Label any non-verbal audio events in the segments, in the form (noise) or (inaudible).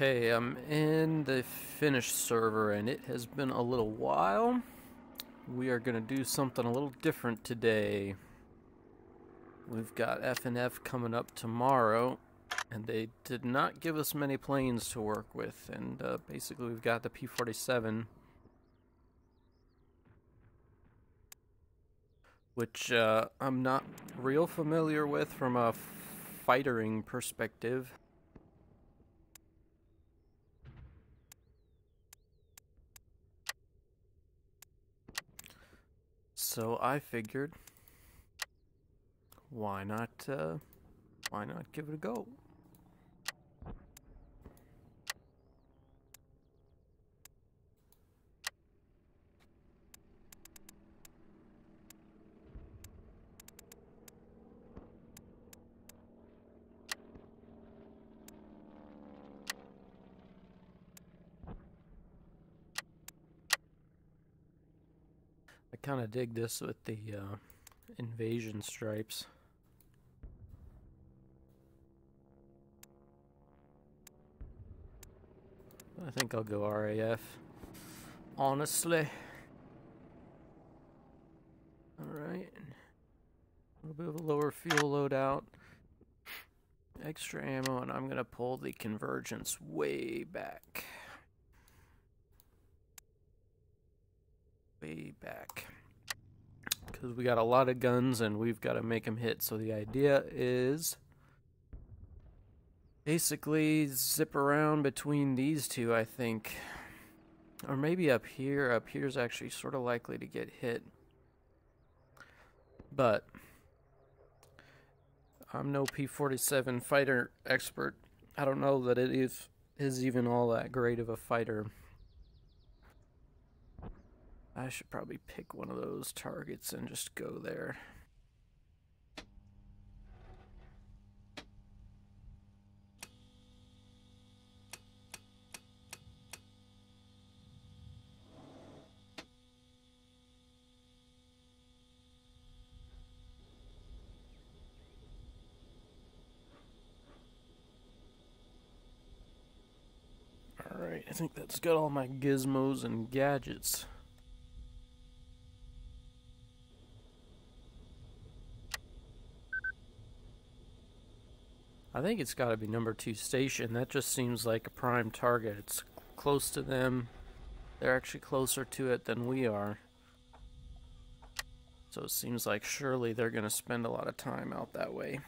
Okay, I'm in the Finnish server and it has been a little while. We are going to do something a little different today. We've got FNF coming up tomorrow and they did not give us many planes to work with and uh, basically we've got the P-47 which uh, I'm not real familiar with from a fightering perspective. So I figured, why not, uh, why not give it a go? Kind of dig this with the uh, invasion stripes. I think I'll go RAF. Honestly. Alright. A little bit of a lower fuel loadout. Extra ammo, and I'm going to pull the convergence way back. Way back because we got a lot of guns and we've got to make them hit. So the idea is basically zip around between these two, I think. Or maybe up here. Up here is actually sort of likely to get hit. But I'm no P-47 fighter expert. I don't know that it is, is even all that great of a fighter. I should probably pick one of those targets and just go there. Alright, I think that's got all my gizmos and gadgets. I think it's got to be number two station. That just seems like a prime target. It's close to them. They're actually closer to it than we are. So it seems like surely they're going to spend a lot of time out that way.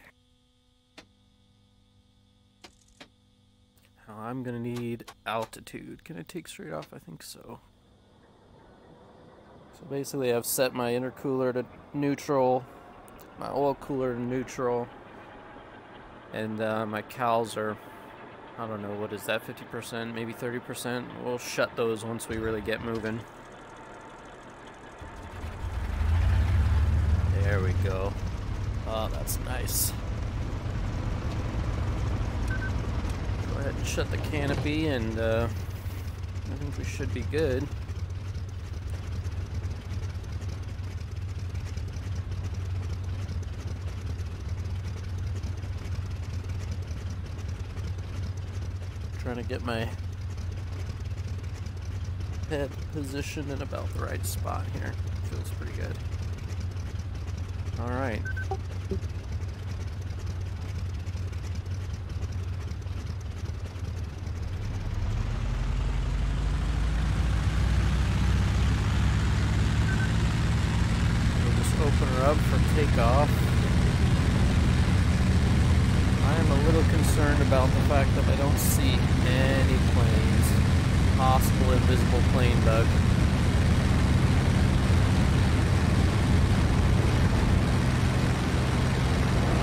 Now I'm going to need altitude. Can I take straight off? I think so. So basically I've set my intercooler to neutral, my oil cooler to neutral, and uh, my cowls are I don't know what is that 50% maybe 30% we'll shut those once we really get moving. There we go. Oh that's nice. Go ahead and shut the canopy and uh, I think we should be good trying to get my head positioned in about the right spot here. Feels pretty good. Alright. We'll just open her up for takeoff. I'm a little concerned about the fact that I don't see any planes. Possible invisible plane bug.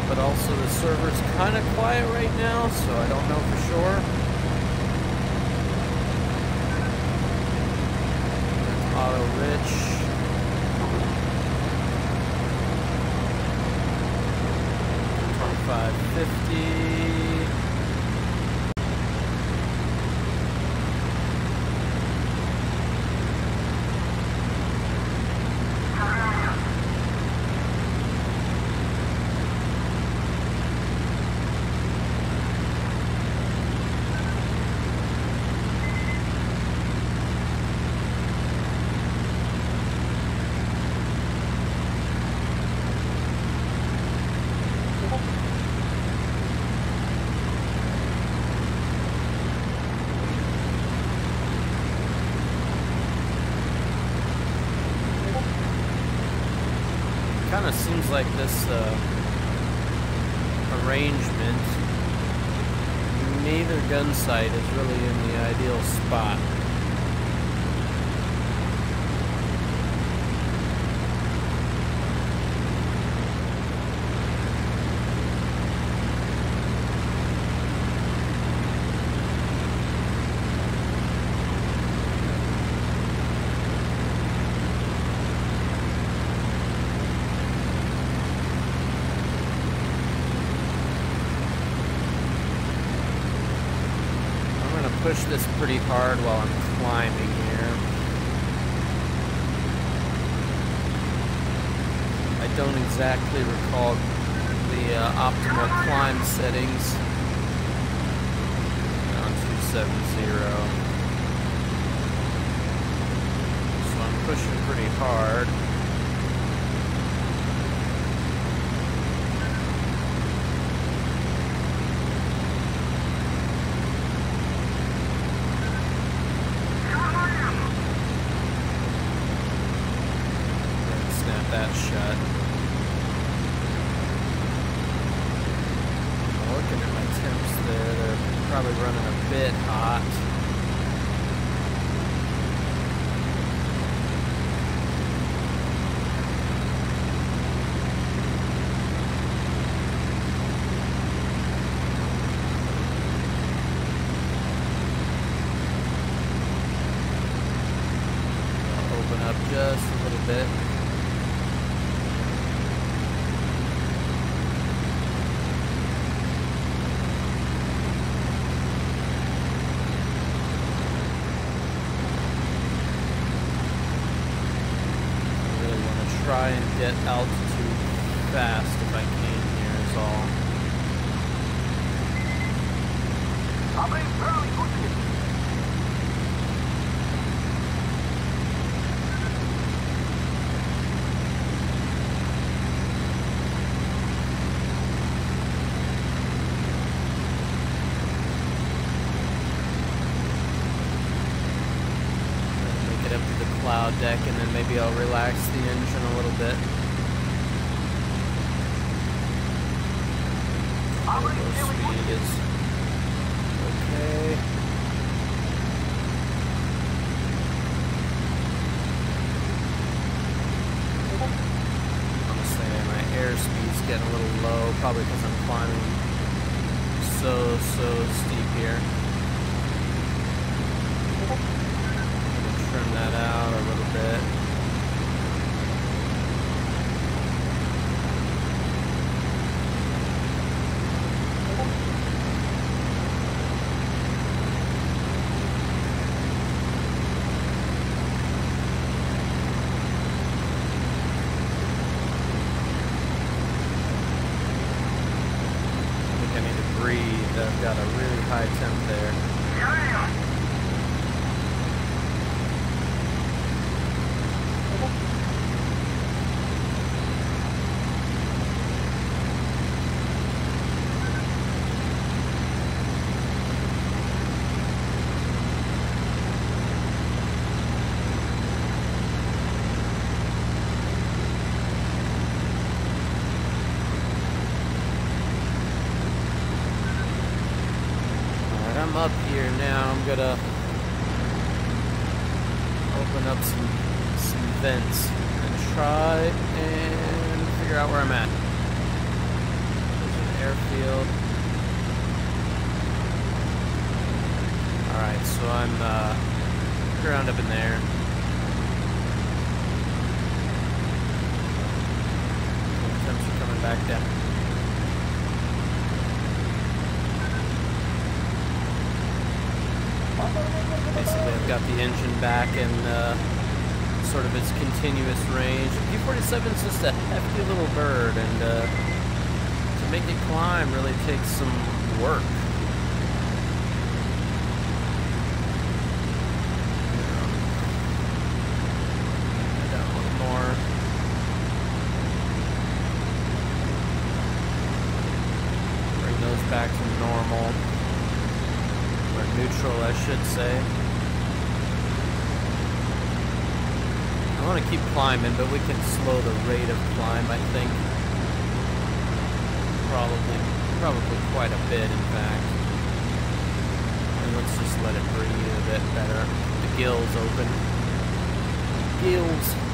But also the server's kind of quiet right now, so I don't know for sure. Auto rich. seems like this uh, arrangement, neither gun sight is really in the ideal spot. exactly recall the uh, optimal climb settings. Down 270. So I'm pushing pretty hard. gotta continuous range. P-47 is just a hefty little bird, and uh, to make it climb really takes some work. Keep climbing, but we can slow the rate of climb, I think. Probably, probably quite a bit, in fact. And let's just let it breathe a bit better. The gills open. Gills.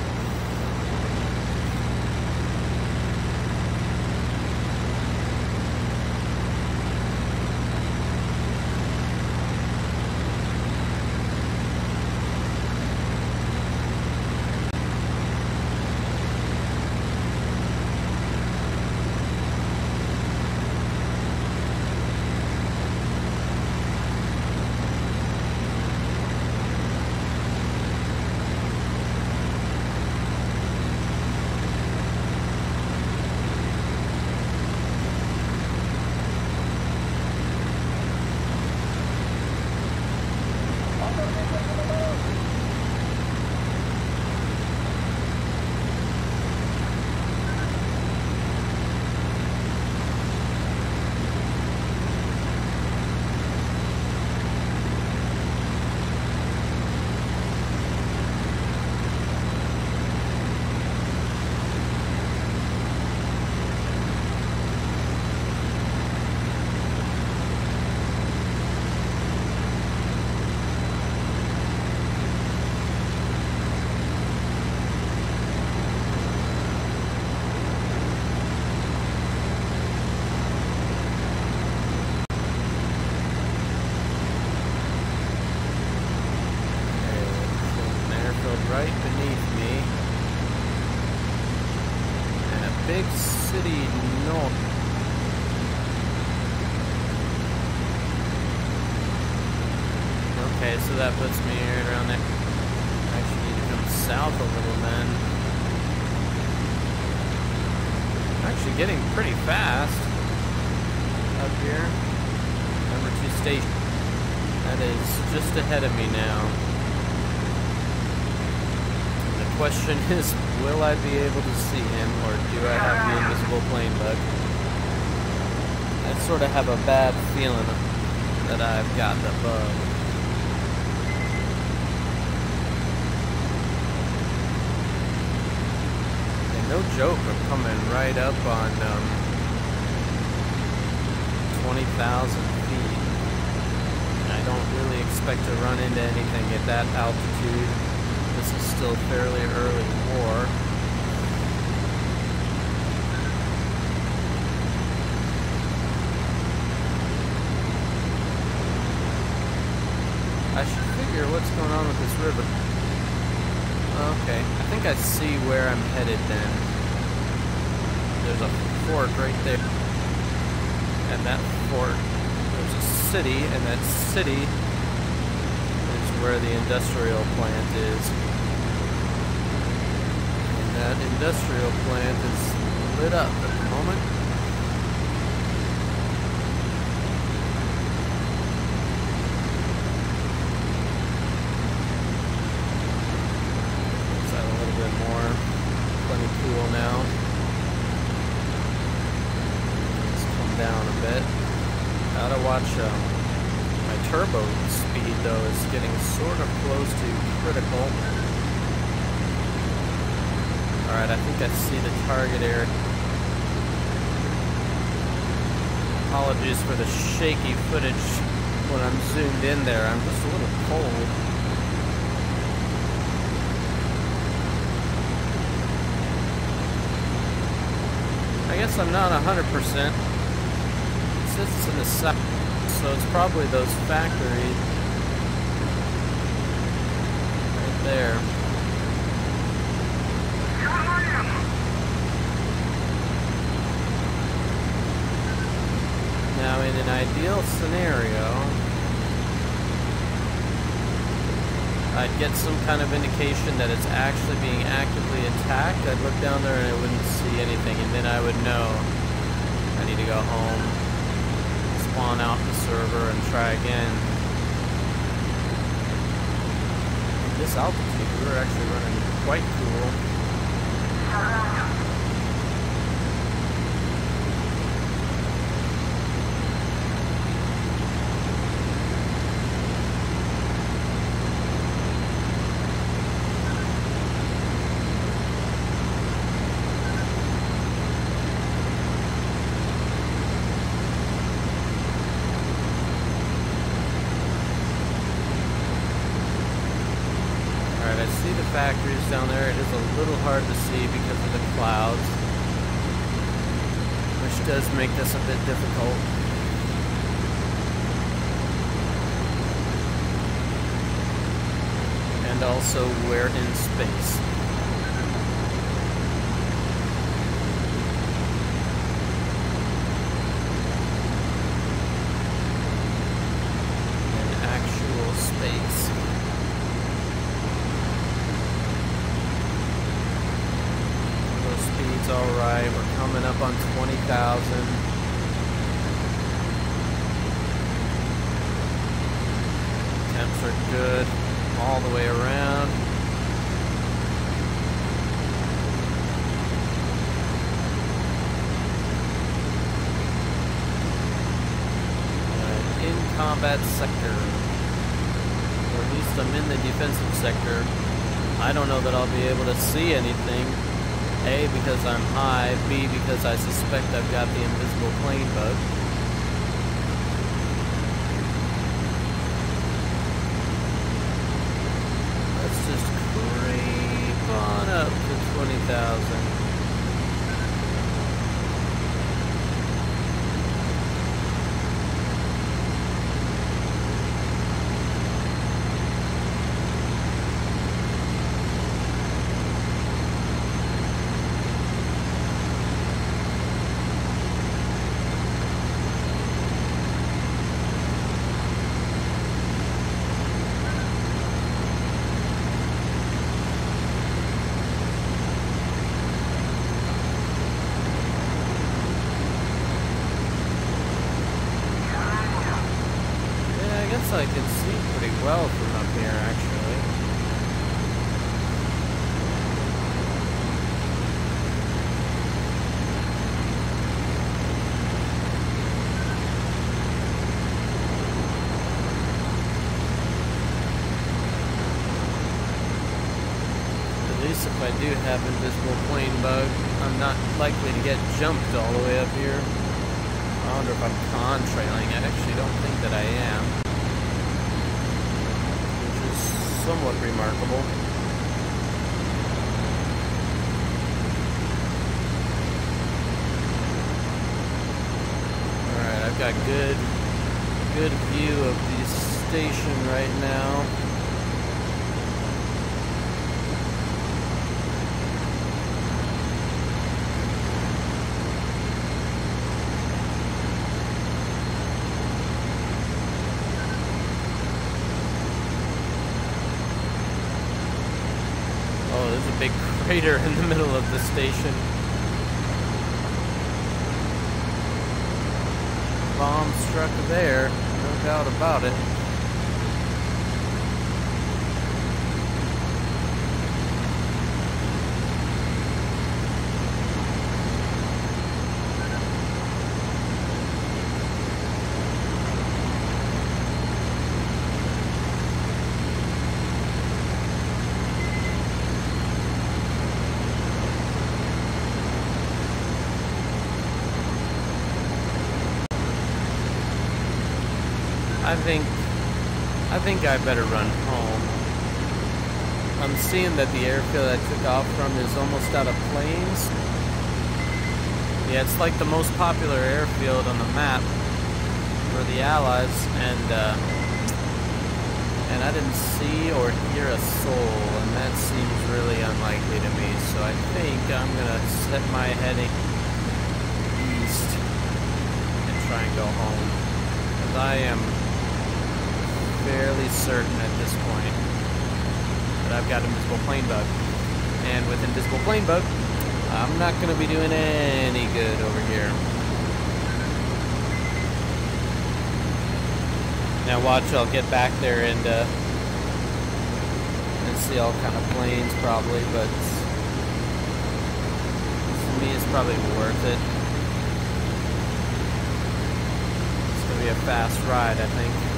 Question (laughs) is, will I be able to see him, or do I have the invisible plane bug? I sort of have a bad feeling that I've got the bug. And no joke, I'm coming right up on um, 20,000 feet. I don't really expect to run into anything at that altitude still fairly early war. I should figure what's going on with this river. Okay, I think I see where I'm headed then. There's a fort right there. And that fort, there's a city, and that city is where the industrial plant is that industrial plant is lit up at the moment. Outside a little bit more. Plenty cool now. Let's come down a bit. Gotta watch um, my turbo speed though is getting sort of close to critical. Alright, I think I see the target area. Apologies for the shaky footage when I'm zoomed in there. I'm just a little cold. I guess I'm not 100%. It says it's in the south, so it's probably those factories right there. Now, in an ideal scenario, I'd get some kind of indication that it's actually being actively attacked. I'd look down there and I wouldn't see anything, and then I would know I need to go home, spawn out the server, and try again. At this altitude, we were actually running quite cool. I see the factories down there. It is a little hard to see because of the clouds, which does make this a bit difficult. And also, we're in space. Combat sector. Or at least I'm in the defensive sector. I don't know that I'll be able to see anything. A, because I'm high. B, because I suspect I've got the invisible plane bug. Let's just creep on up to 20,000. I can see pretty well from up here, actually. At least if I do have invisible plane bug, I'm not likely to get jumped all the way up here. I wonder if I'm contrailing. I actually don't think that I am. Which is somewhat remarkable. Alright, I've got good good view of the station right now. Crater in the middle of the station. Bomb struck there, no doubt about it. I think I think I better run home. I'm seeing that the airfield I took off from is almost out of planes. Yeah, it's like the most popular airfield on the map for the Allies, and uh, and I didn't see or hear a soul, and that seems really unlikely to me. So I think I'm gonna set my heading east and try and go home, because I am fairly certain at this point that I've got Invisible Plane Bug. And with Invisible Plane Bug, I'm not going to be doing any good over here. Now watch, I'll get back there and, uh, and see all kind of planes probably, but to me it's probably worth it. It's going to be a fast ride, I think.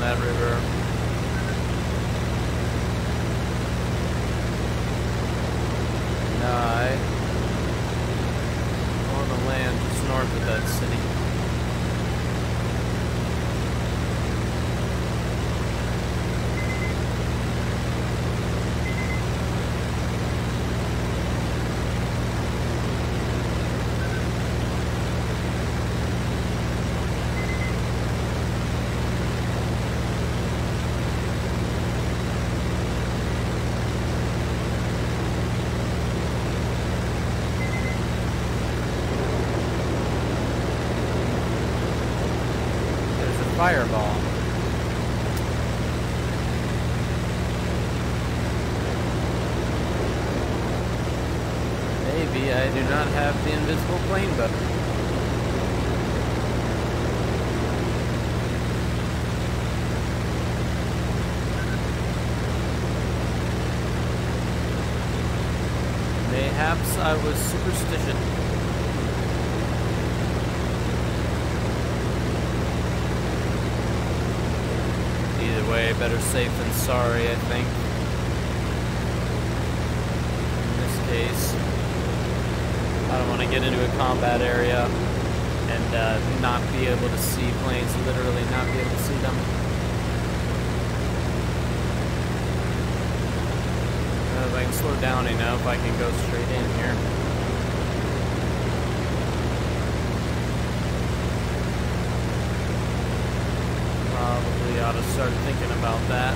That river. I on the land just north of that city. Fireball. Maybe I do not have the invisible plane book. Mayhaps I was superstitious. way. Better safe than sorry, I think. In this case, I don't want to get into a combat area and uh, not be able to see planes, literally not be able to see them. Uh, if I can slow down enough, I can go straight in here. ought to start thinking about that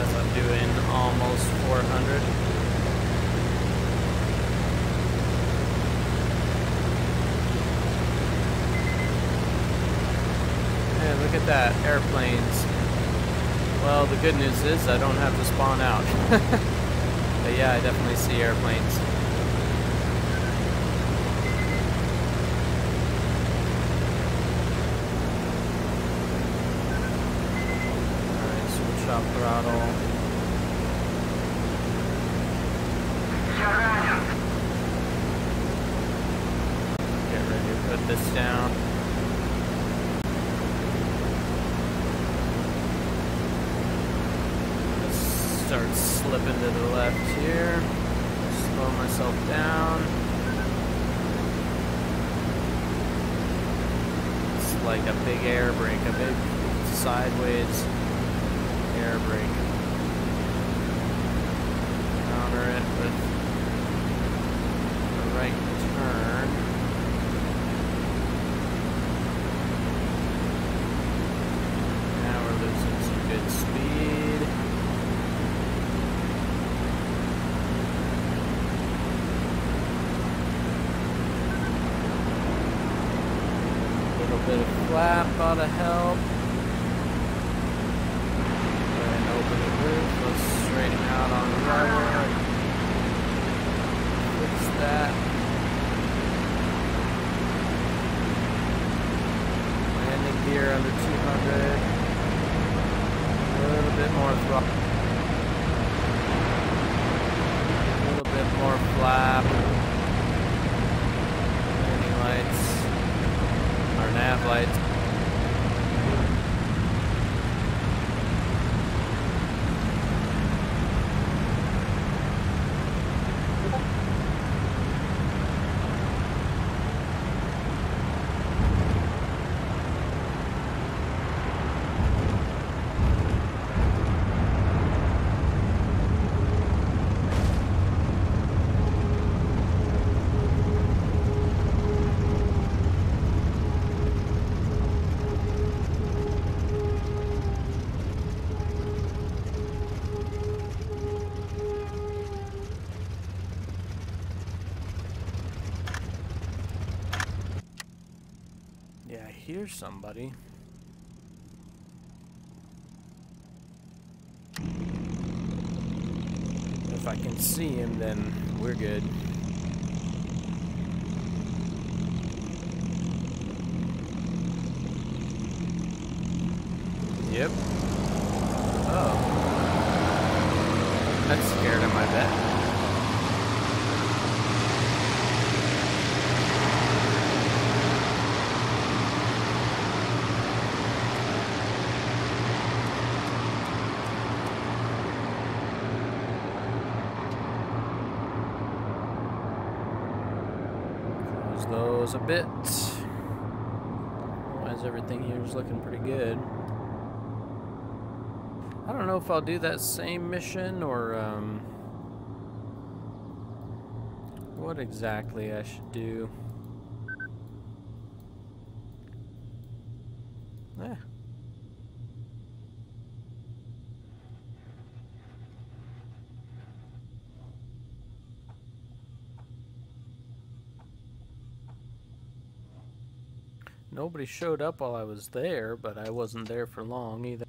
as I'm doing almost 400. Hey, look at that, airplanes. Well, the good news is I don't have to spawn out. (laughs) but yeah, I definitely see airplanes. stop throttle. Get ready to put this down. Let's start slipping to the left here. Slow myself down. It's like a big air brake, a big sideways air brake. Counter it with the right turn. Now we're losing some good speed. A little bit of flap ought to help. Hear somebody. If I can see him, then we're good. a bit. Otherwise, everything here is looking pretty good. I don't know if I'll do that same mission or um, what exactly I should do. Nobody showed up while I was there, but I wasn't there for long either.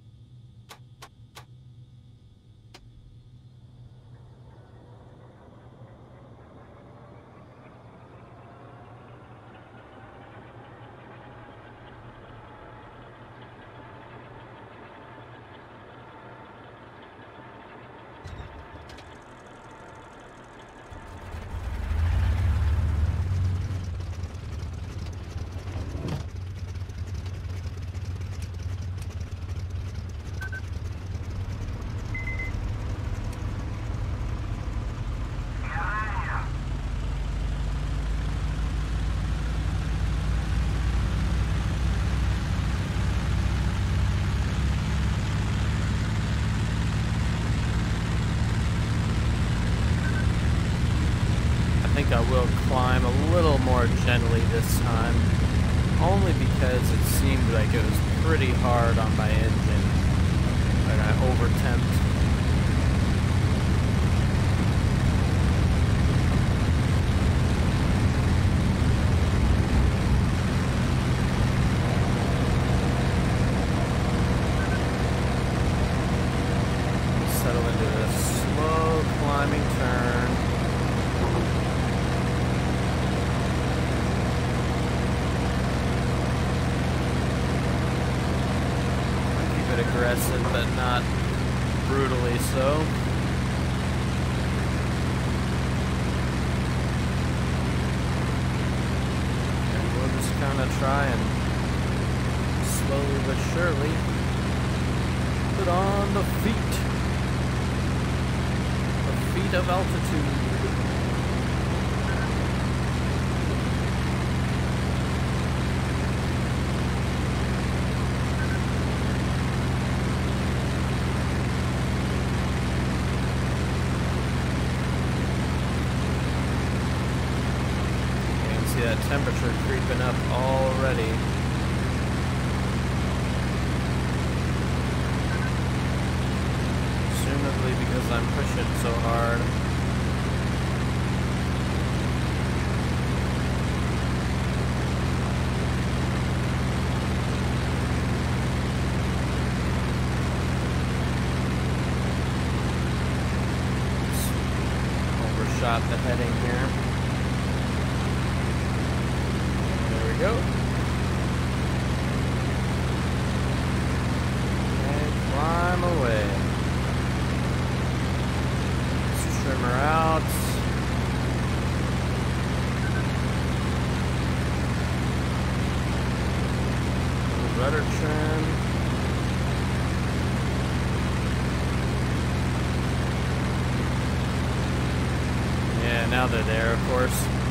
now they're there, of course.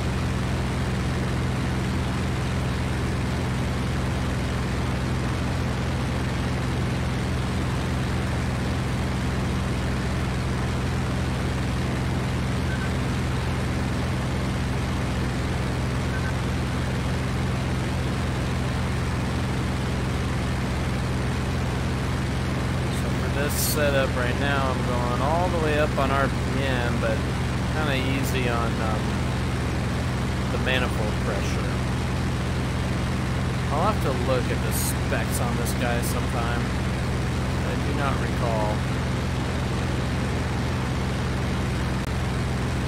this guy sometime. I do not recall.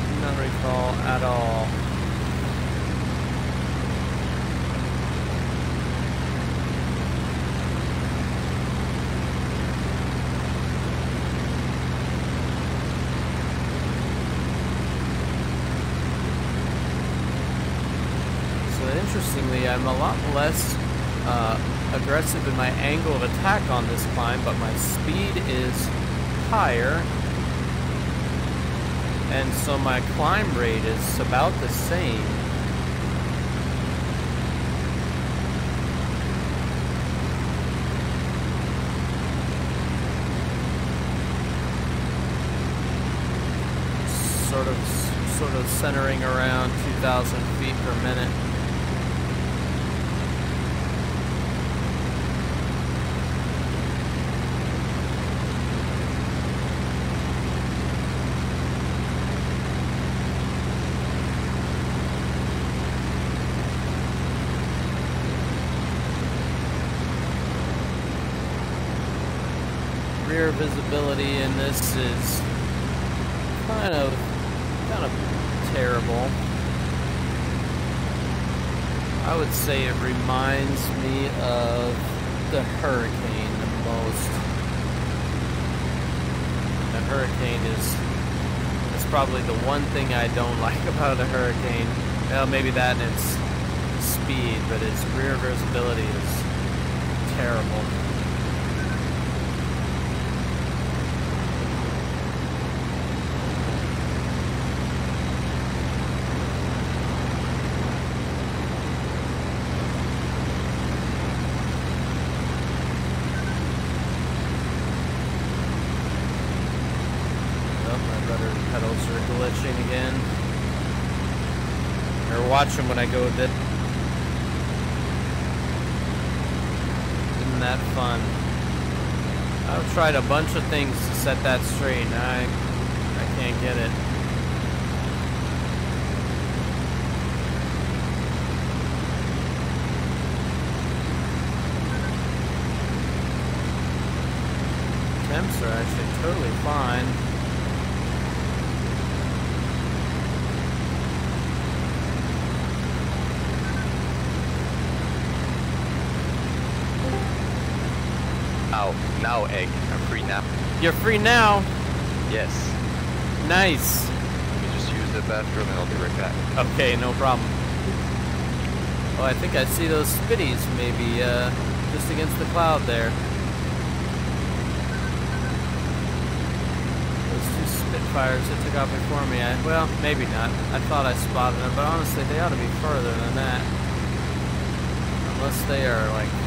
Do not recall at all. interestingly, I'm a lot less aggressive in my angle of attack on this climb, but my speed is higher. And so my climb rate is about the same. Sort of, sort of centering around 2,000 feet per minute. This is kind of kind of terrible. I would say it reminds me of the hurricane the most. The hurricane is is probably the one thing I don't (laughs) like about a hurricane. Well, maybe that and its speed, but its rear visibility is terrible. pedals are glitching again. Or watch them when I go with it. Isn't that fun? I've tried a bunch of things to set that straight and I, I can't get it. Temps are actually totally fine. Now, now, egg. I'm free now. You're free now? Yes. Nice. Let me just use the bathroom and I'll be right back. Okay, no problem. Oh, I think I see those spitties maybe uh, just against the cloud there. Those two Spitfires that took off before me. I, well, maybe not. I thought I spotted them, but honestly, they ought to be further than that. Unless they are like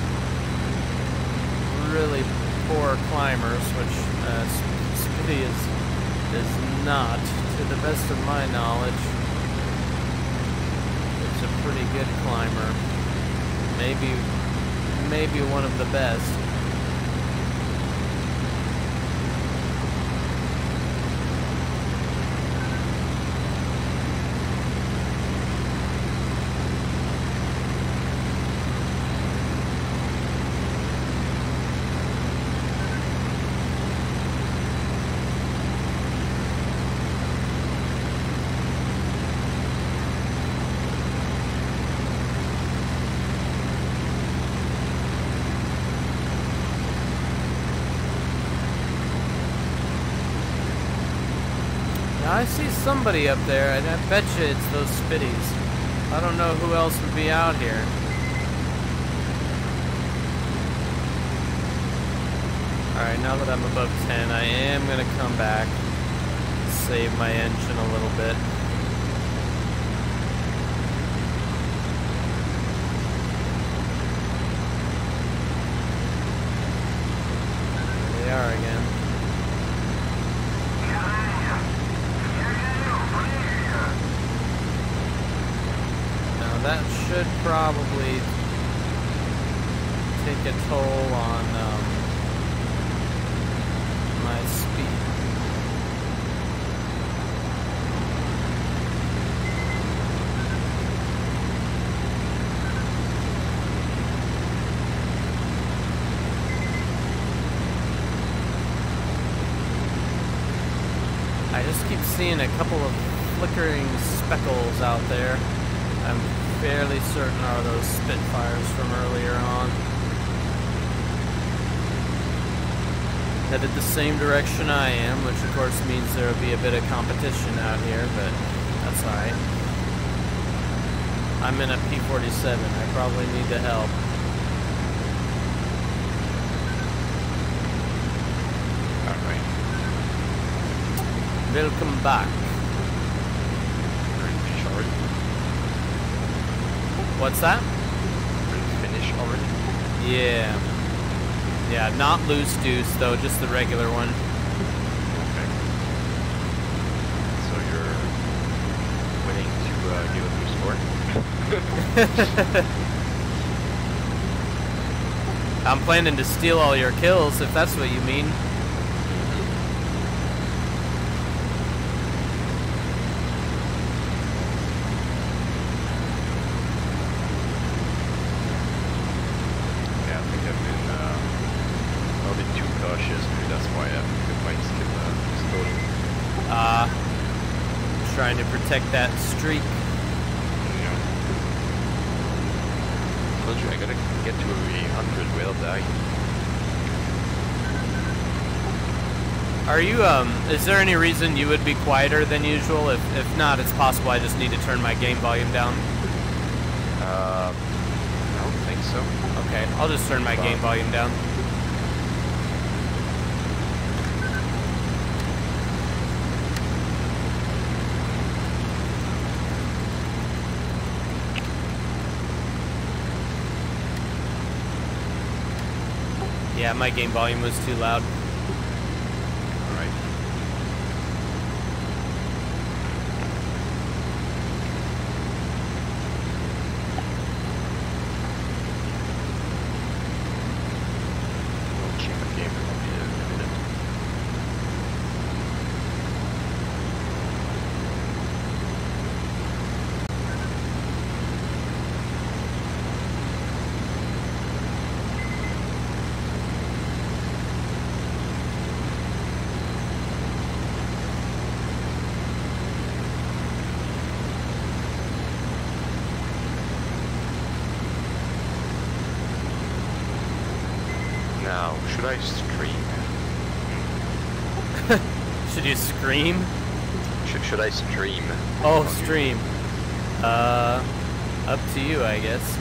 really poor climbers, which uh, is is not, to the best of my knowledge. It's a pretty good climber. Maybe, maybe one of the best. I see somebody up there, and I bet you it's those spitties. I don't know who else would be out here. Alright, now that I'm above 10, I am going to come back, save my engine a little bit. There they are again. Now that should probably take a toll on um, my speed. I just keep seeing a couple of flickering speckles out there. I'm fairly certain are those Spitfires from earlier on. Headed the same direction I am, which of course means there will be a bit of competition out here, but that's alright. I'm in a P-47. I probably need the help. Welcome back. Finish already. What's that? Finish already. Yeah. Yeah, not loose deuce though, just the regular one. Okay. So you're waiting to uh, give us your score. (laughs) (laughs) I'm planning to steal all your kills, if that's what you mean. Protect that streak. Yeah. Told you I gotta get to a hundred without dying. Are you, um, is there any reason you would be quieter than usual? If, if not, it's possible I just need to turn my game volume down. Uh, I don't think so. Okay, I'll just turn my game volume down. Yeah, my game volume was too loud. Alright. We'll check the game in a minute. Now, should I scream? Should you scream? Should, should I stream? Oh, stream. Uh, up to you, I guess.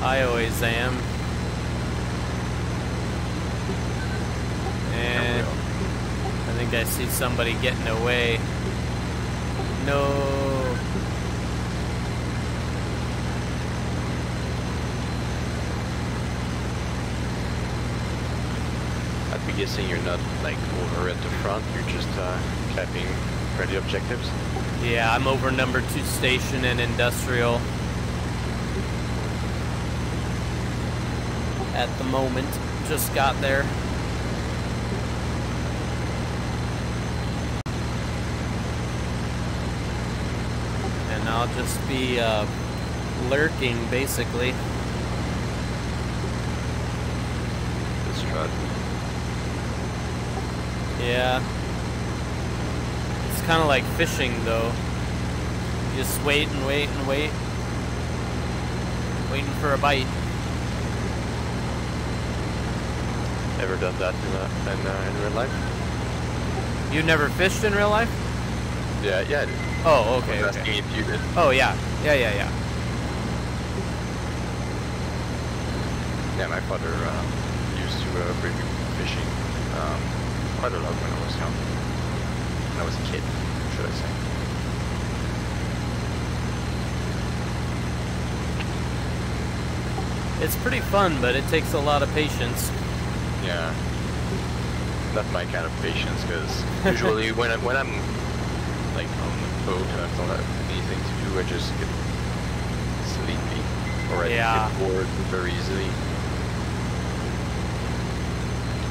I always am. And I think I see somebody getting away. No. I'd be guessing you're not like over at the front, you're just uh, capping ready objectives. Yeah, I'm over number two station and industrial. At the moment. Just got there. And I'll just be uh, lurking basically. This truck. Yeah. It's kind of like fishing though. You just wait and wait and wait. Waiting for a bite. Ever done that in, uh, in, uh, in real life? You never fished in real life? Yeah, yeah. I did. Oh, I okay, was okay. if you did. Oh, yeah. Yeah, yeah, yeah. Yeah, my father uh, used to uh, bring me fishing um, quite a lot when I was young. When I was a kid, should I say. It's pretty fun, but it takes a lot of patience. Yeah. Not my kind of patience, because usually (laughs) when, I, when I'm like on the boat and I don't have anything to do, I just get sleepy. Or I Yeah. get bored very easily.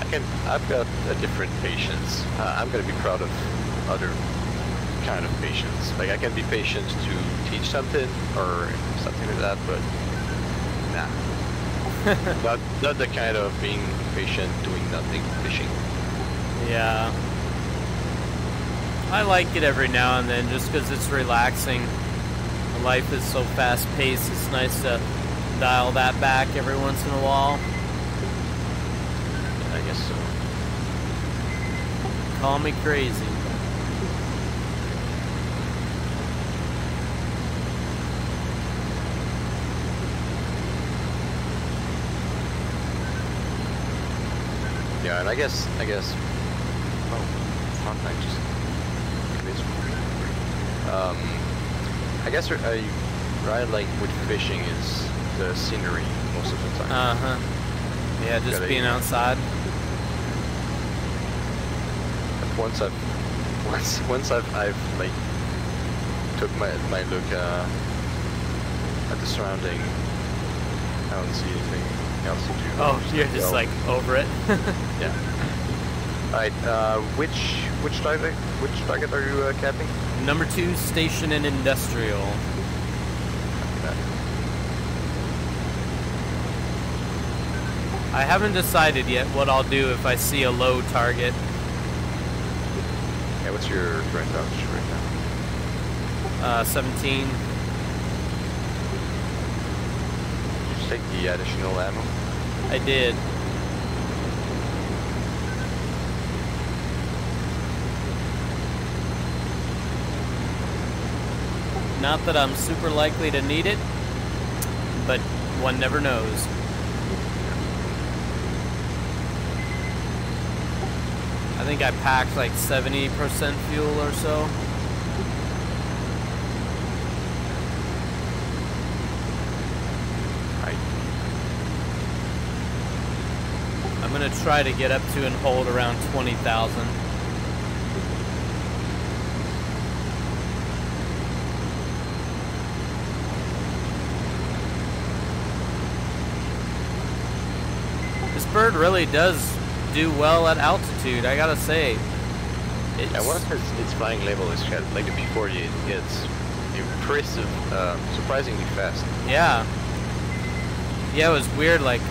I can, I've got a different patience. Uh, I'm gonna be proud of other kind of patience. Like I can be patient to teach something or something like that, but nah. (laughs) not, not the kind of being patient doing nothing fishing. Yeah. I like it every now and then just because it's relaxing. Life is so fast paced, it's nice to dial that back every once in a while. Yeah, I guess so. Call me crazy. And I guess I guess. Oh, frontline just. Um, I guess I right like with fishing is the scenery most of the time. Uh huh. Yeah, just Gotta being eat. outside. Once I've (laughs) once once I've I've like took my my look uh, at the surrounding. I don't see anything to. Oh, you're just Go. like over it. (laughs) Yeah. Alright, uh, which, which target, which target are you uh, capping? Number two, station and industrial. I haven't decided yet what I'll do if I see a low target. Yeah, what's your current altitude right now? Uh, 17. Did you take the additional ammo? I did. Not that I'm super likely to need it, but one never knows. I think I packed like 70% fuel or so. Right. I'm gonna try to get up to and hold around 20,000. This bird really does do well at altitude, I gotta say. It's, once its, its flying level is set, like the P40, it gets impressive, uh, surprisingly fast. Yeah. Yeah, it was weird. Like,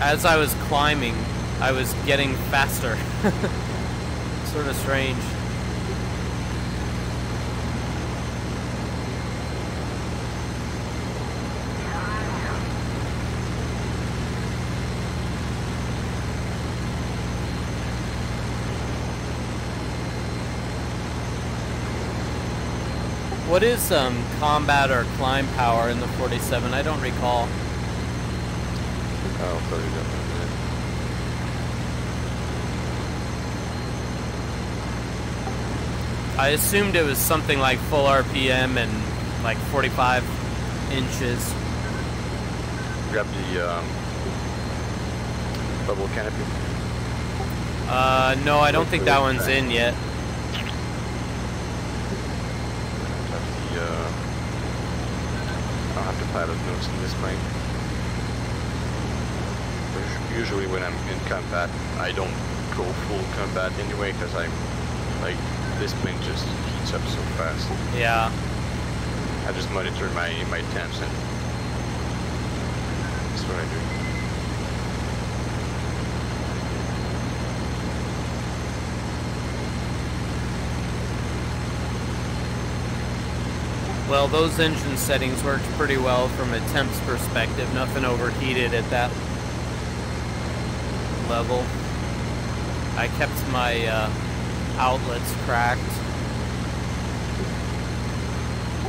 as I was climbing, I was getting faster. (laughs) sort of strange. What is um, combat or climb power in the 47? I don't recall. Oh, know that. I assumed it was something like full RPM and like 45 inches. Grab the um, bubble canopy. Uh, no, I don't think that one's in yet. The, uh, I'll have the pilot notes in this plane. Usually when I'm in combat, I don't go full combat anyway, because I'm, like, this plane just heats up so fast. Yeah. I just monitor my, my temps and that's what I do. Well, those engine settings worked pretty well from a temps perspective. Nothing overheated at that level. I kept my uh, outlets cracked.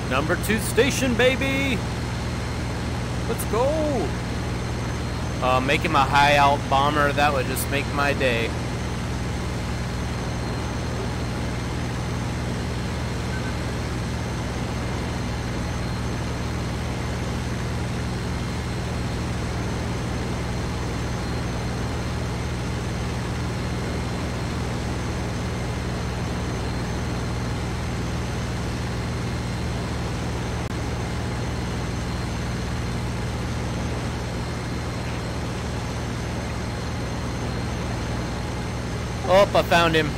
Number two station, baby! Let's go! Uh, making my high out bomber, that would just make my day. Oh, I found him.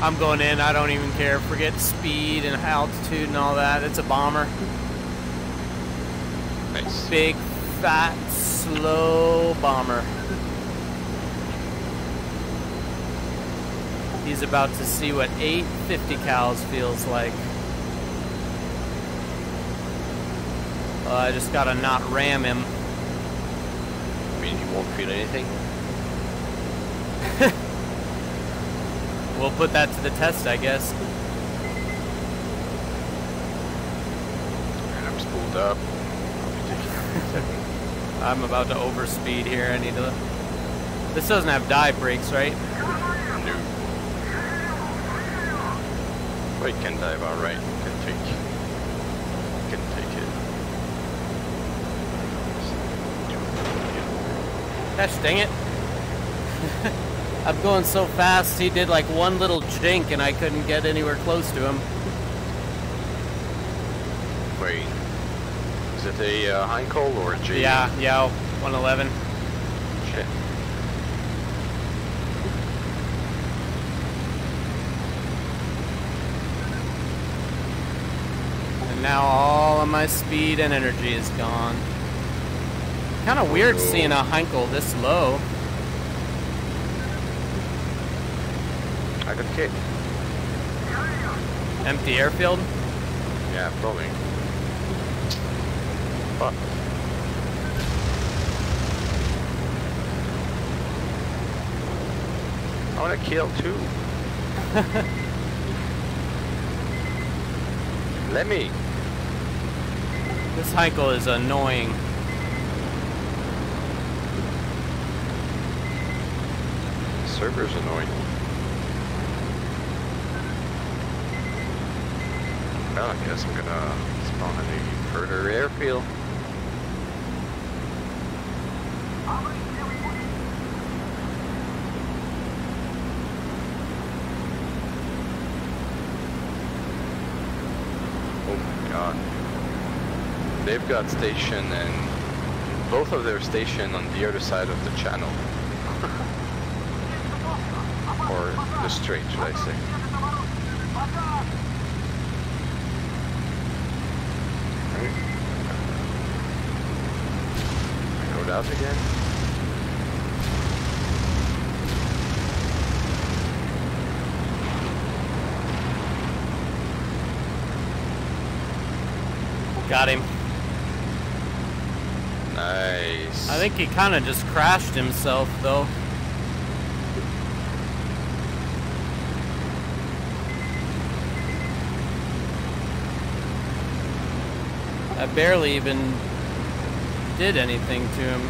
I'm going in. I don't even care. Forget speed and altitude and all that. It's a bomber. Nice. Big, fat, slow bomber. He's about to see what 850 cals feels like. I just gotta not ram him. I mean, you won't feel anything. We'll put that to the test, I guess. And I'm spooled up. I'll be taking I'm about to overspeed here. I need to. This doesn't have dive brakes, right? No. Wait, can dive, alright. Can take. Can take it. Gosh dang it. I'm going so fast, he did like one little jink and I couldn't get anywhere close to him. Wait. Is it a uh, Heinkel or a G? Yeah, yeah, 111. Shit. And now all of my speed and energy is gone. Kind of weird seeing a Heinkel this low. I got kicked. Empty airfield. Yeah, probably. Fuck. I wanna kill too. (laughs) Let me. This Heinkel is annoying. Server's annoying. I guess I'm gonna spawn in a further airfield. Oh my god. They've got station and both of their station on the other side of the channel. (laughs) or the strait, should I say. Out again. Got him. Nice. I think he kind of just crashed himself, though. I barely even did anything to him.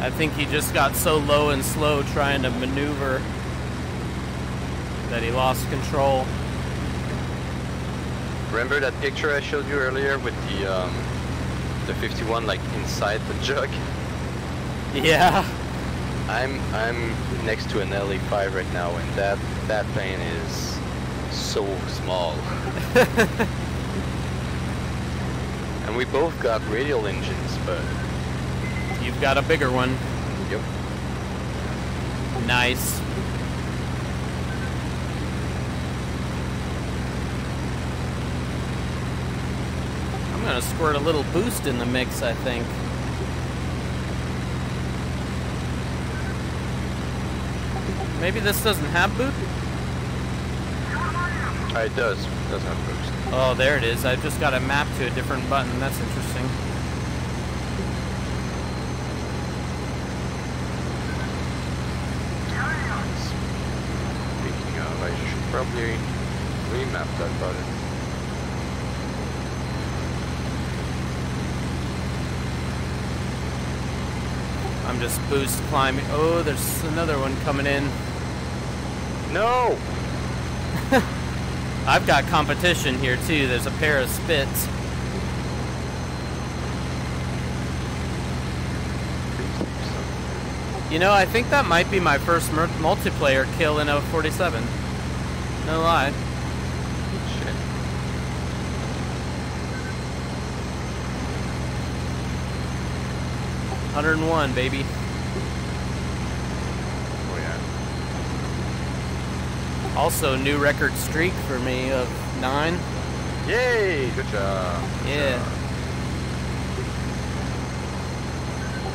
I think he just got so low and slow trying to maneuver that he lost control. Remember that picture I showed you earlier with the um, the 51 like inside the jug? Yeah. I'm I'm next to an La-5 right now, and that that plane is so small. (laughs) and we both got radial engines, but You've got a bigger one. yep. Nice. I'm gonna squirt a little boost in the mix, I think. Maybe this doesn't have boost? Uh, it does. It does have boost. Oh, there it is. I've just got a map to a different button. That's interesting. Speaking of, I should probably remap that button. I'm just boost climbing. Oh, there's another one coming in. No! I've got competition here too. There's a pair of spits. You know, I think that might be my first multiplayer kill in a 47. No lie. Shit. Hundred and one, baby. Oh yeah. Also, new record streak for me of nine. Yay! Good job. Yeah.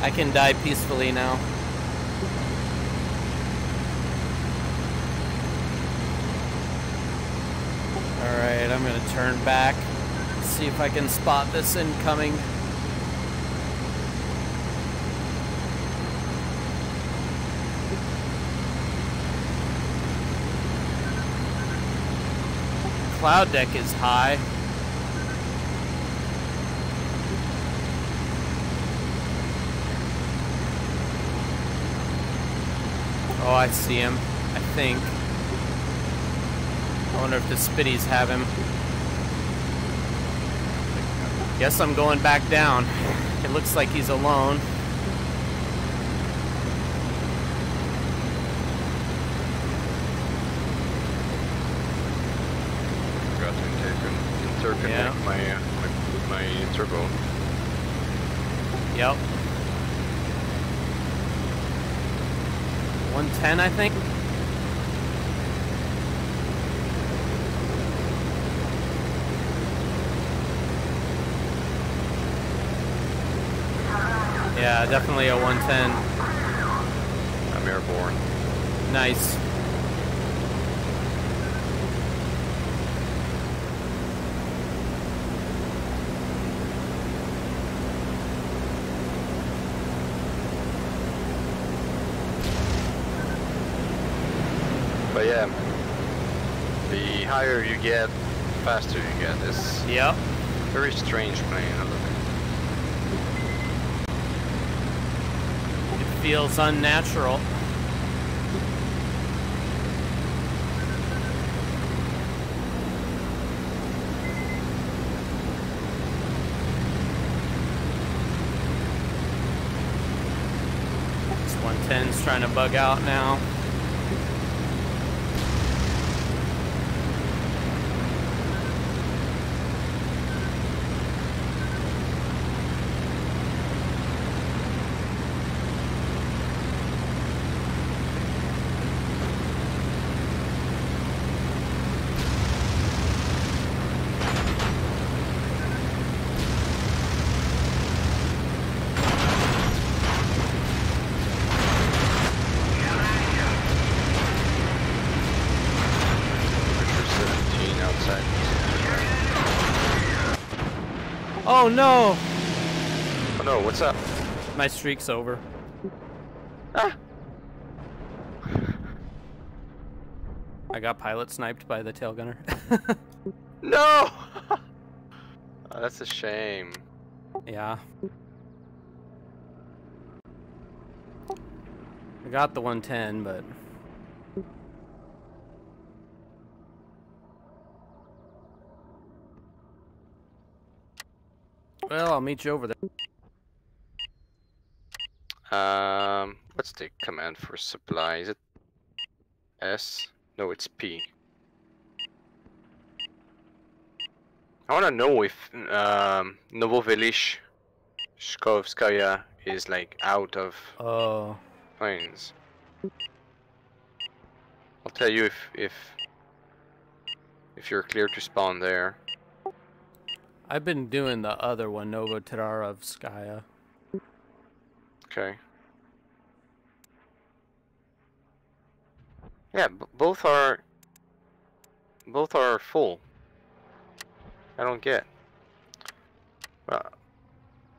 I can die peacefully now. Alright, I'm gonna turn back. See if I can spot this incoming. Cloud deck is high. Oh, I see him. I think. I wonder if the Spitties have him. Guess I'm going back down. It looks like he's alone. my uh, turbo. Yep. 110, I think. Yeah, definitely a 110. I'm airborne. Nice. But yeah, the higher you get, faster you get. It's Yep. very strange plane. It feels unnatural. This 110's trying to bug out now. Pressure 17 outside. Oh no! Oh no, what's up? My streak's over. Ah! I got pilot sniped by the tail gunner. (laughs) No! (laughs) oh, that's a shame. yeah. I got the 110, but Well, I'll meet you over there. Um, what's the command for supply? Is it S? No, it's P. I want to know if um, Novovelish Shkovskaya is like out of Oh, planes. I'll tell you if if if you're clear to spawn there. I've been doing the other one, Novotitarovskaya. Okay. Yeah, b- both are both are full. I don't get. Well,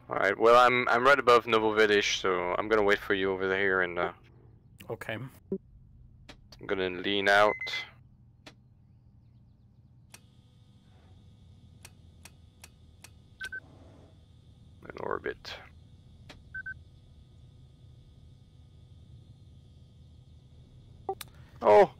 all right. Well, I'm I'm right above Novovidish, so I'm gonna wait for you over there, and uh, Okay. I'm gonna lean out. In orbit. Oh,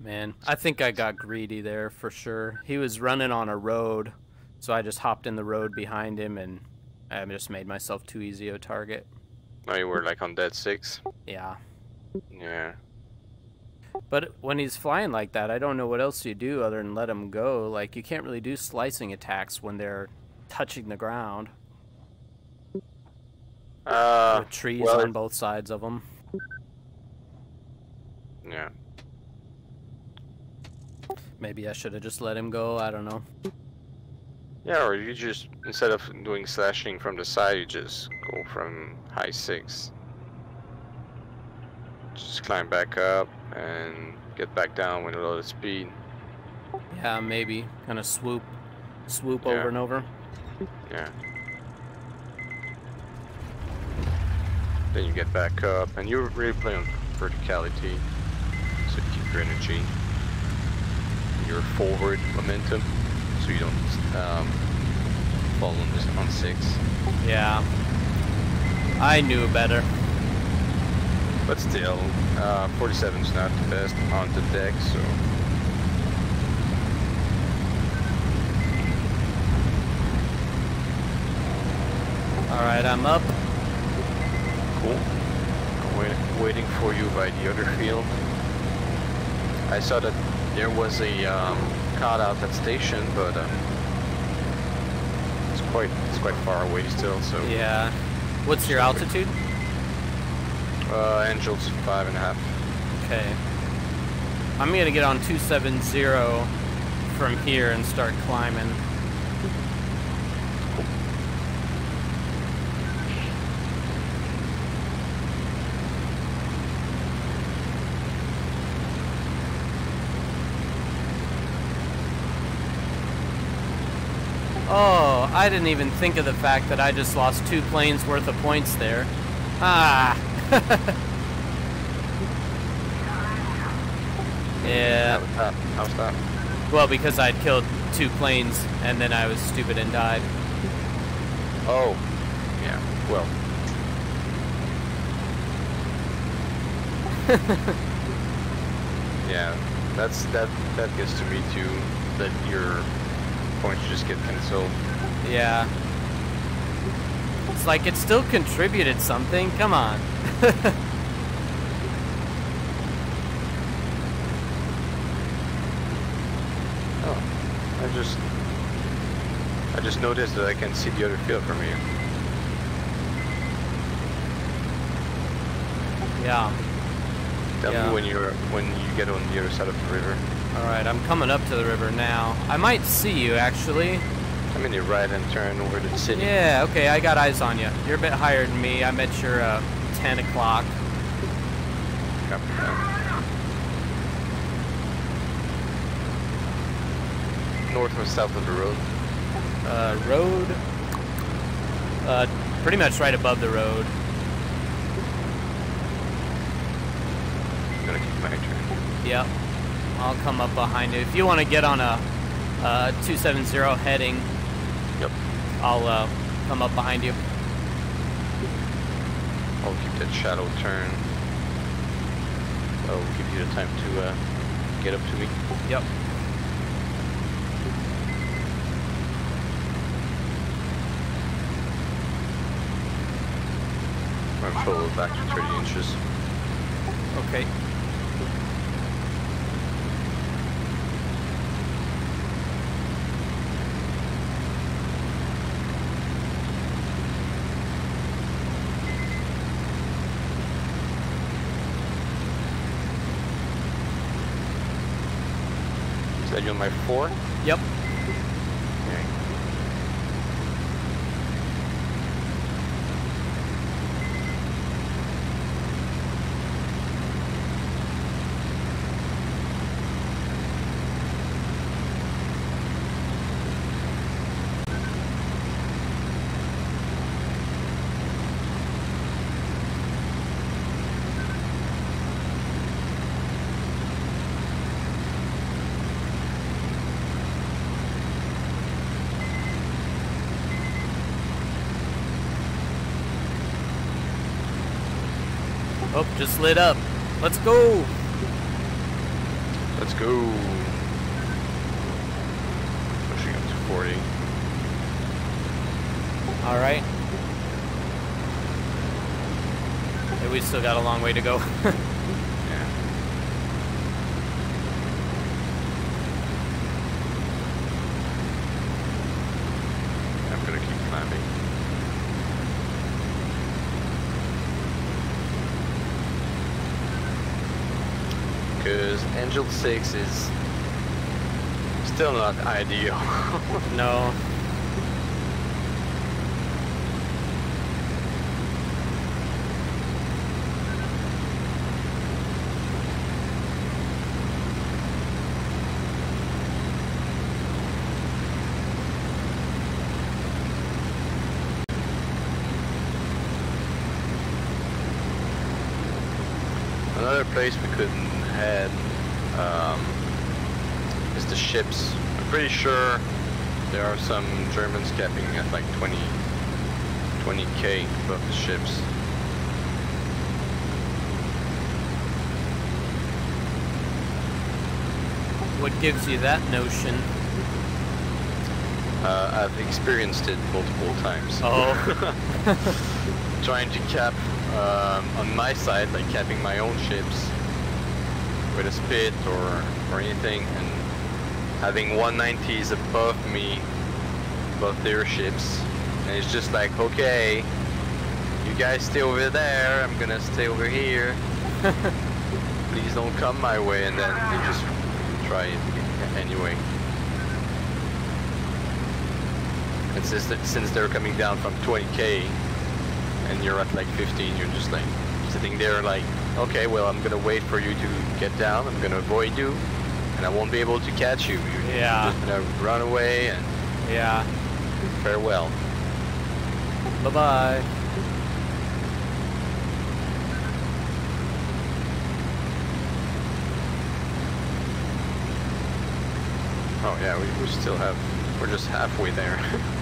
Man, I think I got greedy there for sure. He was running on a road, so I just hopped in the road behind him and I just made myself too easy a target. now you were like on dead six. Yeah. Yeah. But when he's flying like that, I don't know what else you do other than let him go. Like, you can't really do slicing attacks when they're touching the ground Uh, with trees well, on both sides of them. yeah. Maybe I should have just let him go. I don't know. Yeah, or you just instead of doing slashing from the side, you just go from high six. Just climb back up and get back down with a lot of speed. Yeah, maybe. Kind of swoop, swoop Yeah. over and over. Yeah. Then you get back up, and you really play on verticality, so you keep your energy, your forward momentum, so you don't um, fall on this on six. Yeah. I knew better. But still, uh, 47 is not the best on the deck, so Alright, I'm up. cool. I'm wait, waiting for you by the other field. I saw that there was a um, scout out that station, but um, it's quite it's quite far away still. So Yeah. What's your altitude? uh, Angel's five and a half. Okay. I'm gonna get on 270 from here and start climbing. Oh, I didn't even think of the fact that I just lost two planes worth of points there. Ah. (laughs) yeah. How was that? How was that? Well, because I'd killed two planes and then I was stupid and died. Oh, yeah. Well, (laughs) yeah. That's that that gets to me too. That your points just get canceled. Yeah. It's like it still contributed something. Come on. (laughs) Oh, I just I just noticed that I can see the other field from here. yeah. Tell Yeah. me when you're when you get on the other side of the river. All right, I'm coming up to the river now. I might see you actually. I'm in your right hand turn over to the city. Yeah, okay, I got eyes on you. You're a bit higher than me. I'm at your uh, 10 o'clock. Copy that. North or south of the road. Uh, road. Uh, pretty much right above the road. I'm gonna keep my turn. Yep. I'll come up behind you. If you want to get on a uh, 270 heading. I'll uh, come up behind you. I'll keep that shadow turn. I'll give you the time to uh, get up to me. Yep. I'm full back to 30 inches. Okay. Four? Yep. Okay. Oh, just lit up. Let's go. Let's go. Pushing up to 40. All right. Hey, we still got a long way to go. (laughs) Yeah. I'm gonna keep climbing. Because Angel 6 is still not ideal. (laughs) no. Another place we couldn't head um, is the ships. I'm pretty sure there are some Germans capping at like 20, 20k above the ships. What gives you that notion? Uh, I've experienced it multiple times. Oh. (laughs) (laughs) Trying to cap um, on my side, like capping my own ships with a spit or or anything, and having 190s above me, above their ships, and it's just like, okay, you guys stay over there, I'm gonna stay over here. (laughs) Please don't come my way, and then they just try it anyway. And since, th- since they're coming down from 20k, and you're at like 15, you're just like sitting there like, okay, well, I'm gonna wait for you to get down, I'm gonna avoid you, and I won't be able to catch you. You're Yeah. just gonna run away, and Yeah. farewell. Bye bye. Oh yeah, we, we still have, we're just halfway there. (laughs)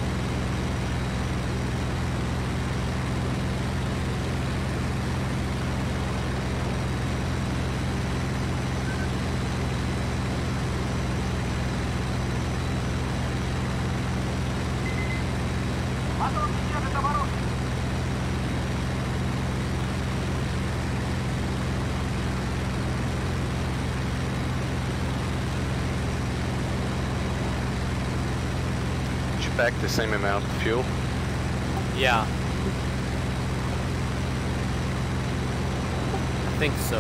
Pack the same amount of fuel? Yeah. I think so.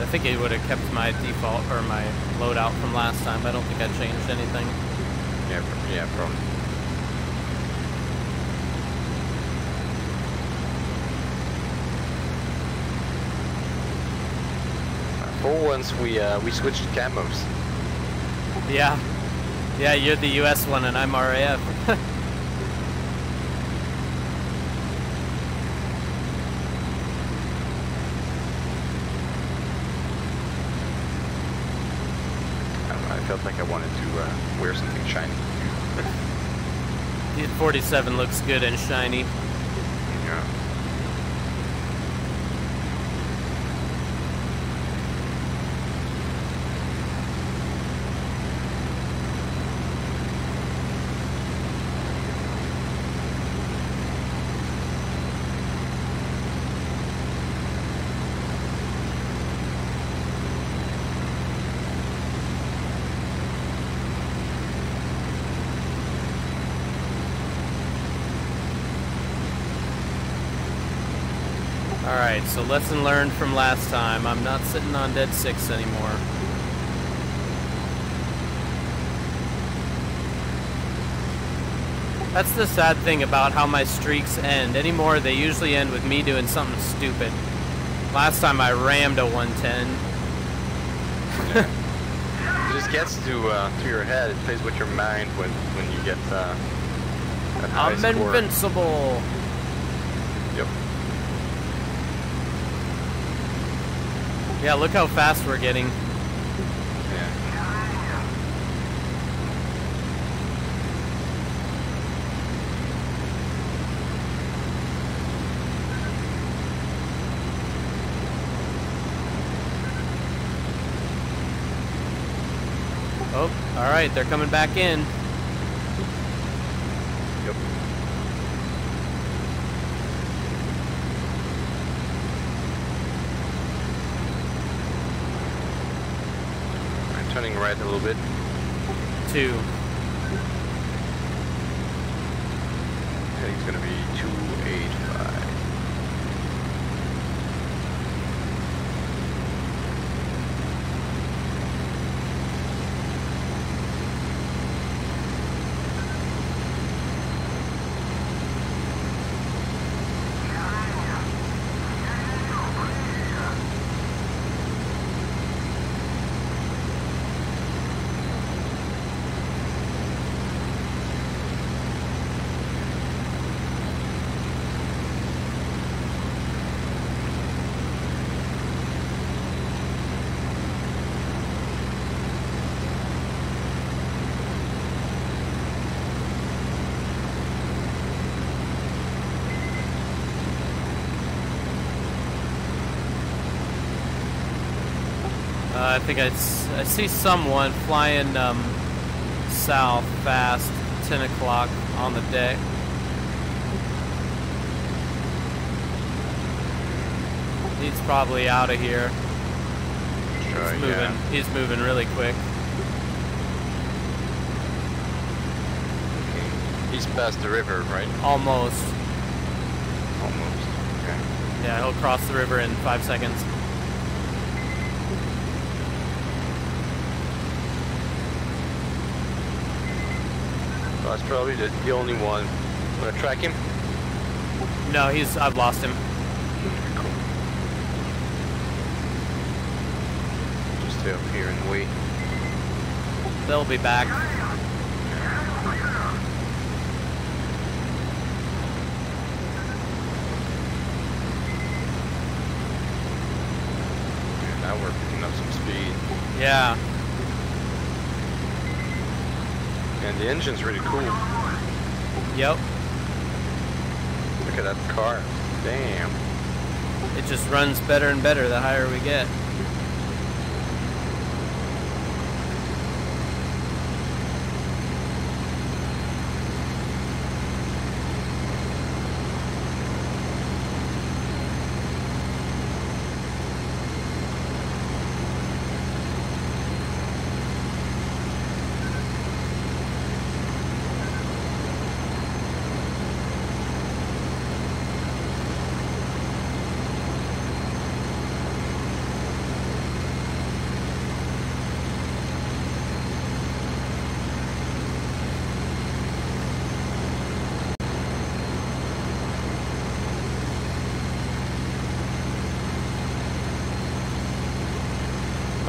I think it would have kept my default or my loadout from last time. I don't think I changed anything. Yeah, pr- yeah, probably. Uh, For once, we uh, we switched camos. Yeah. Yeah, you're the US one and I'm RAF. I, don't know, I felt like I wanted to uh, wear something shiny. the 47 looks good and shiny. Yeah. Lesson learned from last time. I'm not sitting on dead six anymore. That's the sad thing about how my streaks end. Anymore, they usually end with me doing something stupid. Last time I rammed a 110. (laughs) It just gets to uh, to your head. It plays with your mind when when you get uh, I'm score. invincible. Yep. Yeah, look how fast we're getting. Oh, alright, they're coming back in. Yep. A little bit. Two. I think it's gonna be two eight five. Uh, I think I see someone flying um, south fast, 10 o'clock on the deck. He's probably out of here. Sure, He's moving. yeah. He's moving really quick. He's past the river, right? Almost. Almost. Okay. Yeah, he'll cross the river in five seconds. Well, that's probably the, the only one. Wanna track him? No, he's. I've lost him. Cool. Just stay up here and wait. They'll be back. Now we're picking up some speed. Yeah. And the engine's really cool. Yep. Look at that car. Damn. It just runs better and better the higher we get.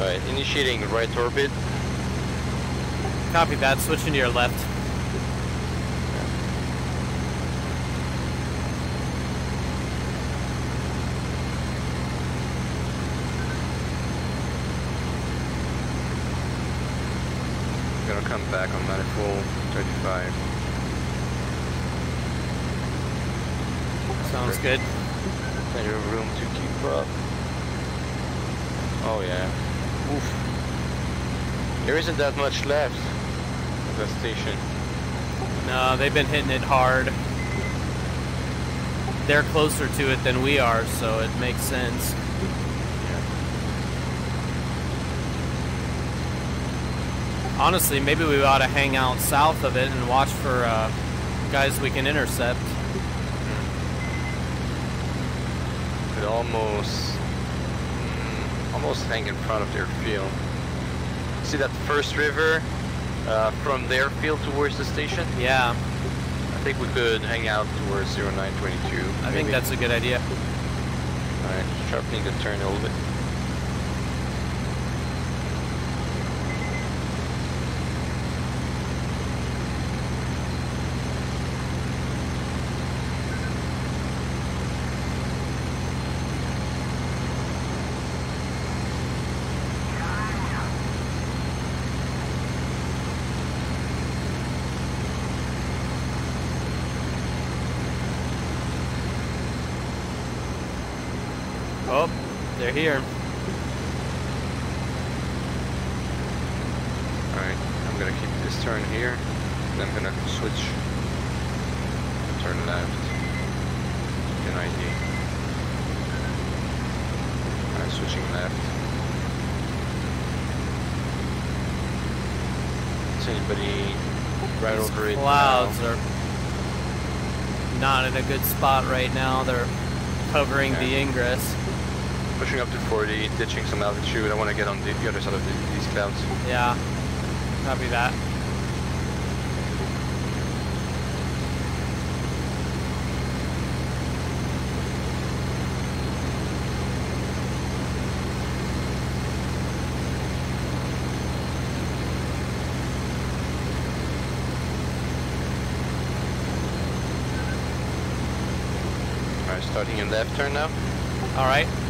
Alright, initiating right orbit. Copy that. Switching to your left. Gonna come back on manifold 35. Sounds good. Plenty of room to keep up. Oh yeah. There isn't that much left at that station. No, they've been hitting it hard. They're closer to it than we are, so it makes sense. Honestly, maybe we ought to hang out south of it and watch for uh, guys we can intercept. Could almost, mm, almost hang in front of their field. See that first river uh, from their field towards the station? Yeah, I think we could hang out towards 0922. I think that's a good idea. Alright, sharpening the turn a little bit. Oh, they're here. Alright, I'm gonna keep this turn here. Then I'm gonna switch. Turn left. An ID. Alright, switching left. Is anybody right These over it? clouds now? are not in a good spot right now. They're covering the ingress. Pushing up to 40, ditching some altitude. I want to get on the, the other side of the, these clouds. Yeah, copy that. Alright, starting in left turn now. All right.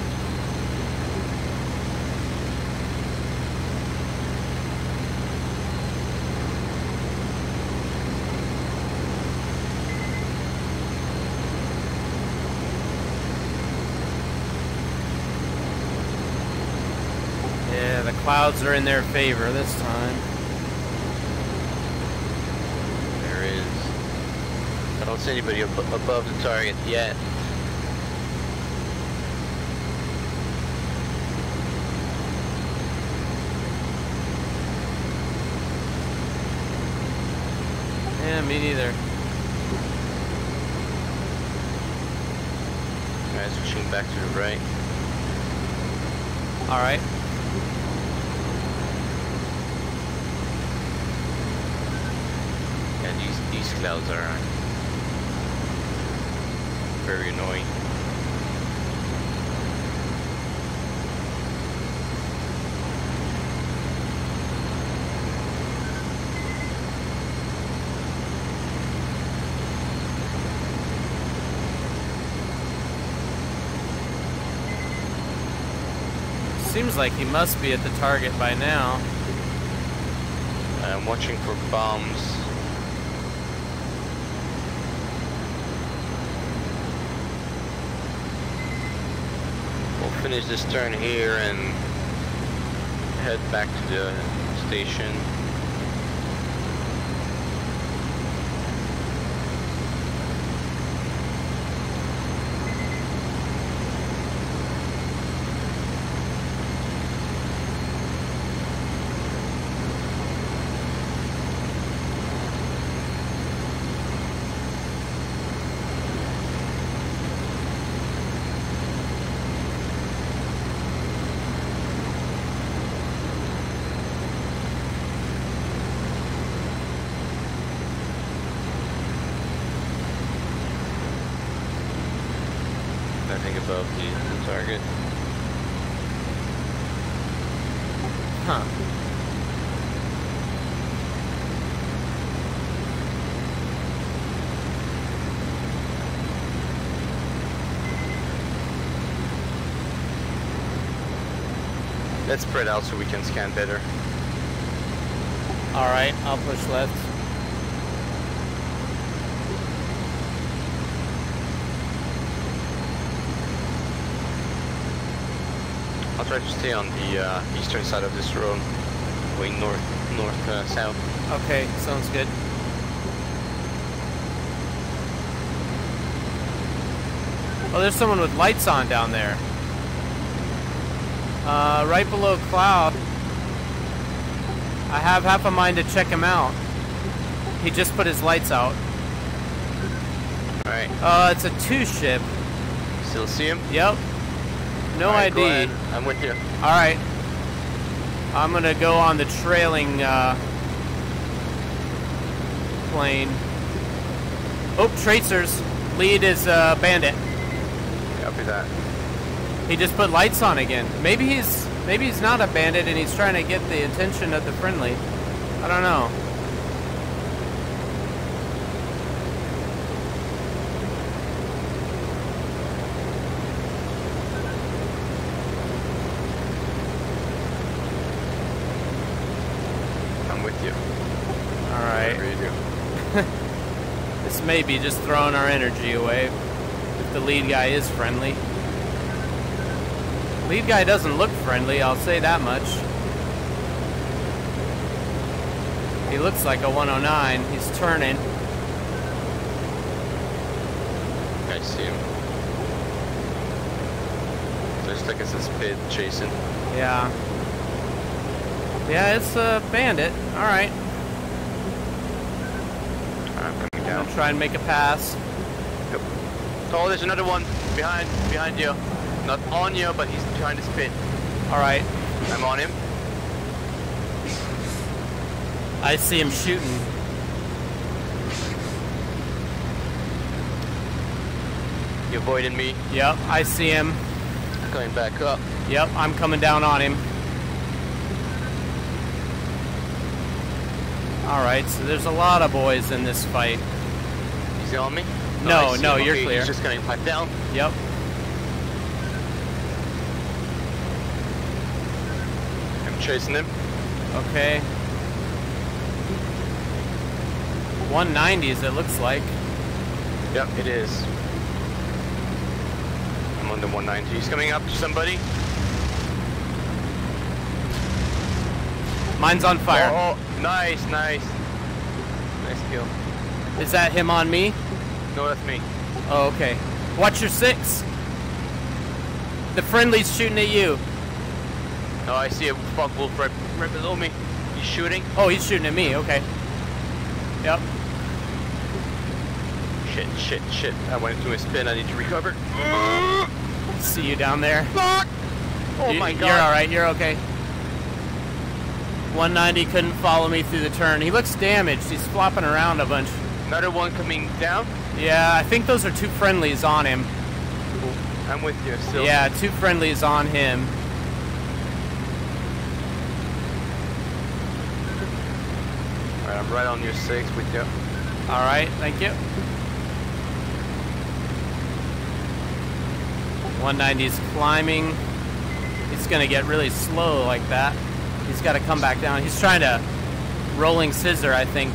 clouds are in their favor this time. There is. I don't see anybody ab above the target yet. Yeah, me neither. Alright, switching back to the right. Alright. Clouds are very annoying. Seems like he must be at the target by now. I'm watching for bombs. We'll finish this turn here and head back to the station. Think above the, the target. Huh. Let's spread out so we can scan better. All right, I'll push left. I'll try to stay on the uh, eastern side of this road, going north, north, uh, south. Okay, sounds good. Oh, there's someone with lights on down there. Uh, right below Cloud. I have half a mind to check him out. He just put his lights out. All right, Uh, it's a two ship. still see him? Yep. No right, go ID. I'm with you. All right. I'm gonna go on the trailing uh, plane. Oh, tracers. Lead is uh, bandit. Copy that. He just put lights on again. Maybe he's maybe he's not a bandit and he's trying to get the attention of the friendly. I don't know. I'm with you. All right. Whatever you do. This may be just throwing our energy away. If the lead guy is friendly. Lead guy doesn't look friendly, I'll say that much. He looks like a 109. He's turning. I see him. Looks like it's a spit chasing. Yeah. Yeah, it's a bandit. Alright. Try and make a pass. Oh, there's another one behind, behind you. Not on you, but he's behind the spit. Alright. I'm on him. I see him shooting. You avoided me. Yep, I see him. Coming back up. Yep, I'm coming down on him. Alright, so there's a lot of boys in this fight. Is he on me? No, no, you're Okay, clear. He's just going back down. Yep. I'm chasing him. Okay. 190s, it looks like. Yep, it is. I'm on the 190. He's coming up to somebody. Mine's on fire. Oh, oh, nice, nice. Nice kill. Is that him on me? No, that's me. Oh, okay. Watch your six. The friendly's shooting at you. Oh, I see a Focke-Wulf right, right below me. He's shooting. Oh, he's shooting at me. Okay. Yep. Shit, shit, shit. I went into a spin. I need to recover. See you down there. Fuck! Oh You- my god. You're all right. You're okay. 190 couldn't follow me through the turn. He looks damaged. He's flopping around a bunch. Another one coming down. Yeah, I think those are two friendlies on him. Cool. I'm with you still. Yeah, two friendlies on him. Alright, I'm right on your six with you. All right, thank you. 190's climbing. He's gonna get really slow like that. He's got to come back down. He's trying to rolling scissor, I think.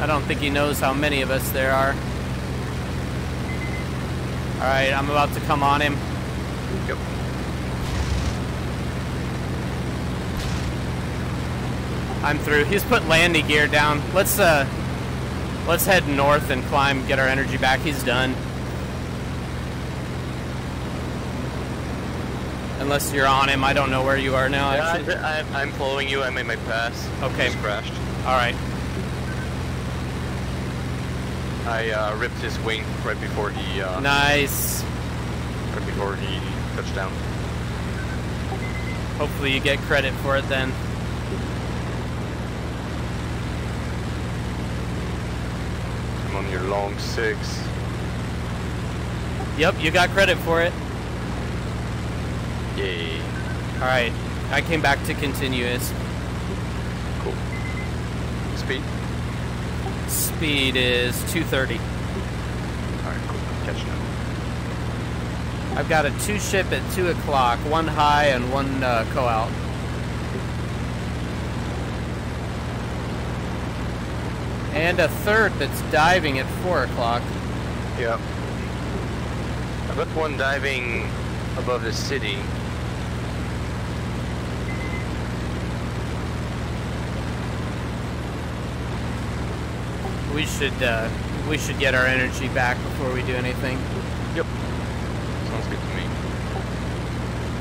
I don't think he knows how many of us there are. All right, I'm about to come on him. Yep. I'm through. He's put landing gear down. Let's uh, let's head north and climb, get our energy back. He's done. Unless you're on him, I don't know where you are now. Yeah, Actually. I, I'm following you. I made my pass. Okay. Just crashed. All right. I uh, ripped his wing right before he uh, Nice. right before he touched down. Hopefully you get credit for it then. I'm on your long six. Yep, you got credit for it. Yay. All right. I came back to continuous. Cool. Speed. Speed is 230. Alright, cool. Catching up. I've got a two ship at 2 o'clock, one high and one uh, co out. And a third that's diving at 4 o'clock. Yeah. I've got one diving above the city. We should uh, we should get our energy back before we do anything. Yep. Sounds good to me.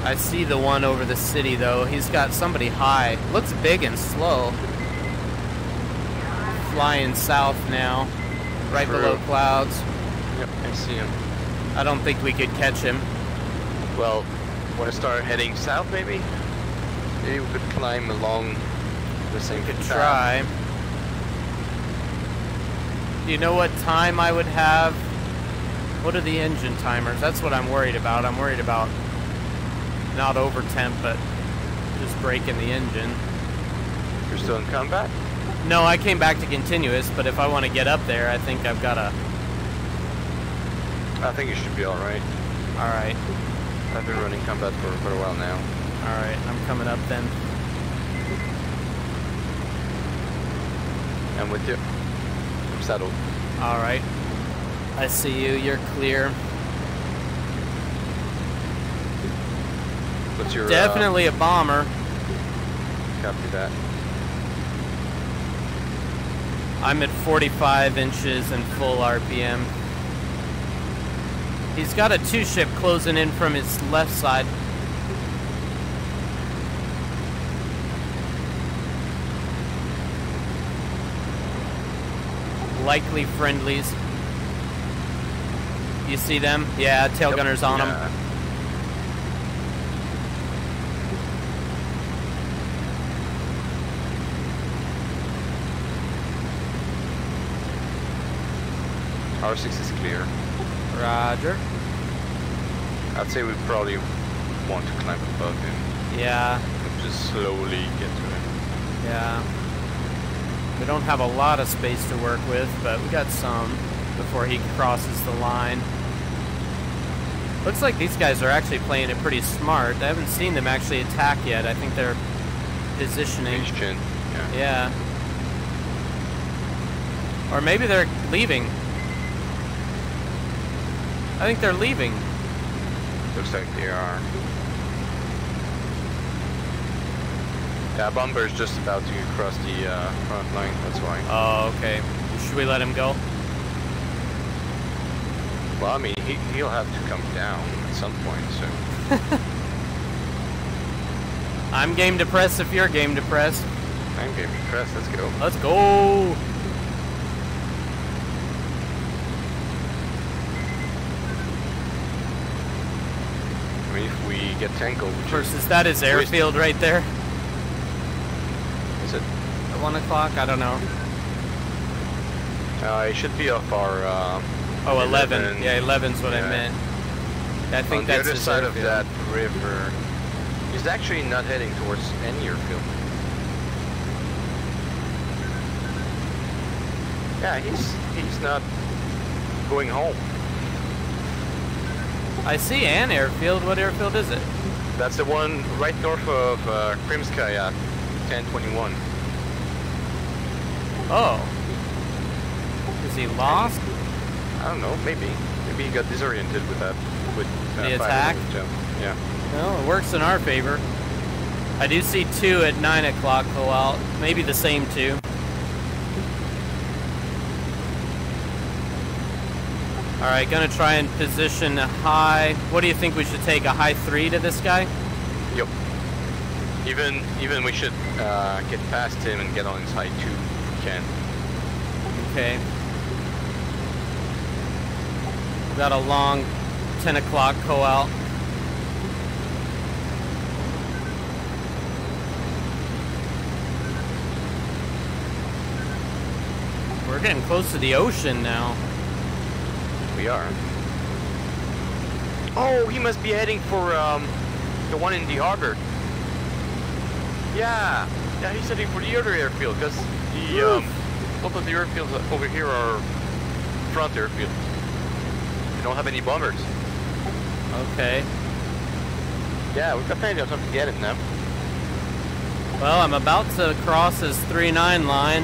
I see the one over the city though. He's got somebody high. Looks big and slow. Flying south now, right True. below clouds. Yep, I see him. I don't think we could catch him. Well, want to start heading south maybe? Maybe we could climb along the same Could path. try. Do you know what time I would have? What are the engine timers? That's what I'm worried about. I'm worried about not over temp, but just breaking the engine. You're still in combat? No, I came back to continuous, but if I want to get up there, I think I've got to. I think you should be alright. All right, I've been running combat for, for a while now. all right, I'm coming up then. I'm with you. Settled. All right, I see you. You're clear. What's your... uh, Definitely a bomber. copy that. I'm at 45 inches and full RPM. He's got a two ship closing in from his left side. Likely friendlies. You see them? Yeah, tail Yep. gunners on them. Yeah. R6 is clear. Roger. I'd say we probably want to climb above him. Yeah, and Just slowly get to him. yeah. We don't have a lot of space to work with, but we got some before he crosses the line. Looks like these guys are actually playing it pretty smart. I haven't seen them actually attack yet. I think they're positioning. Christian. Yeah. Yeah. Or maybe they're leaving. I think they're leaving. Looks like they are. Yeah, Bomber's just about to cross the uh, front line, that's why. Oh, okay. Should we let him go? Well, I mean, he, he'll have to come down at some point, so... (laughs) I'm game depressed if you're game depressed. I'm game depressed, let's go. Let's go! if we get tangled. Versus that is airfield right there is it? At 1 o'clock? I don't know. Uh, it should be off our. Uh, Oh, 11. 11. Yeah, 11's what I meant. I think on the other side of airfield. that river. He's actually not heading towards any airfield. Yeah, he's he's not going home. I see an airfield. What airfield is it? That's the one right north of uh, Krimskaya, 1021. Oh. Is he lost? I don't know, maybe. Maybe he got disoriented with that. With uh, The attack? jump. Yeah. No, it works in our favor. I do see two at 9 o'clock go out. Maybe the same two. Alright, gonna try and position a high. What do you think we should take? A high 3 to this guy? Yep. Even even we should uh, get past him and get on his high two if we can. Okay. Got a long 10 o'clock go out. We're getting close to the ocean now. We are. Oh, he must be heading for um, the one in the harbor. Yeah, yeah, he's heading for the other airfield because the um, both of the airfields over here are front airfields. They don't have any bombers. Okay. Yeah, we've got plenty of time to get him now. Well, I'm about to cross his 3-9 line,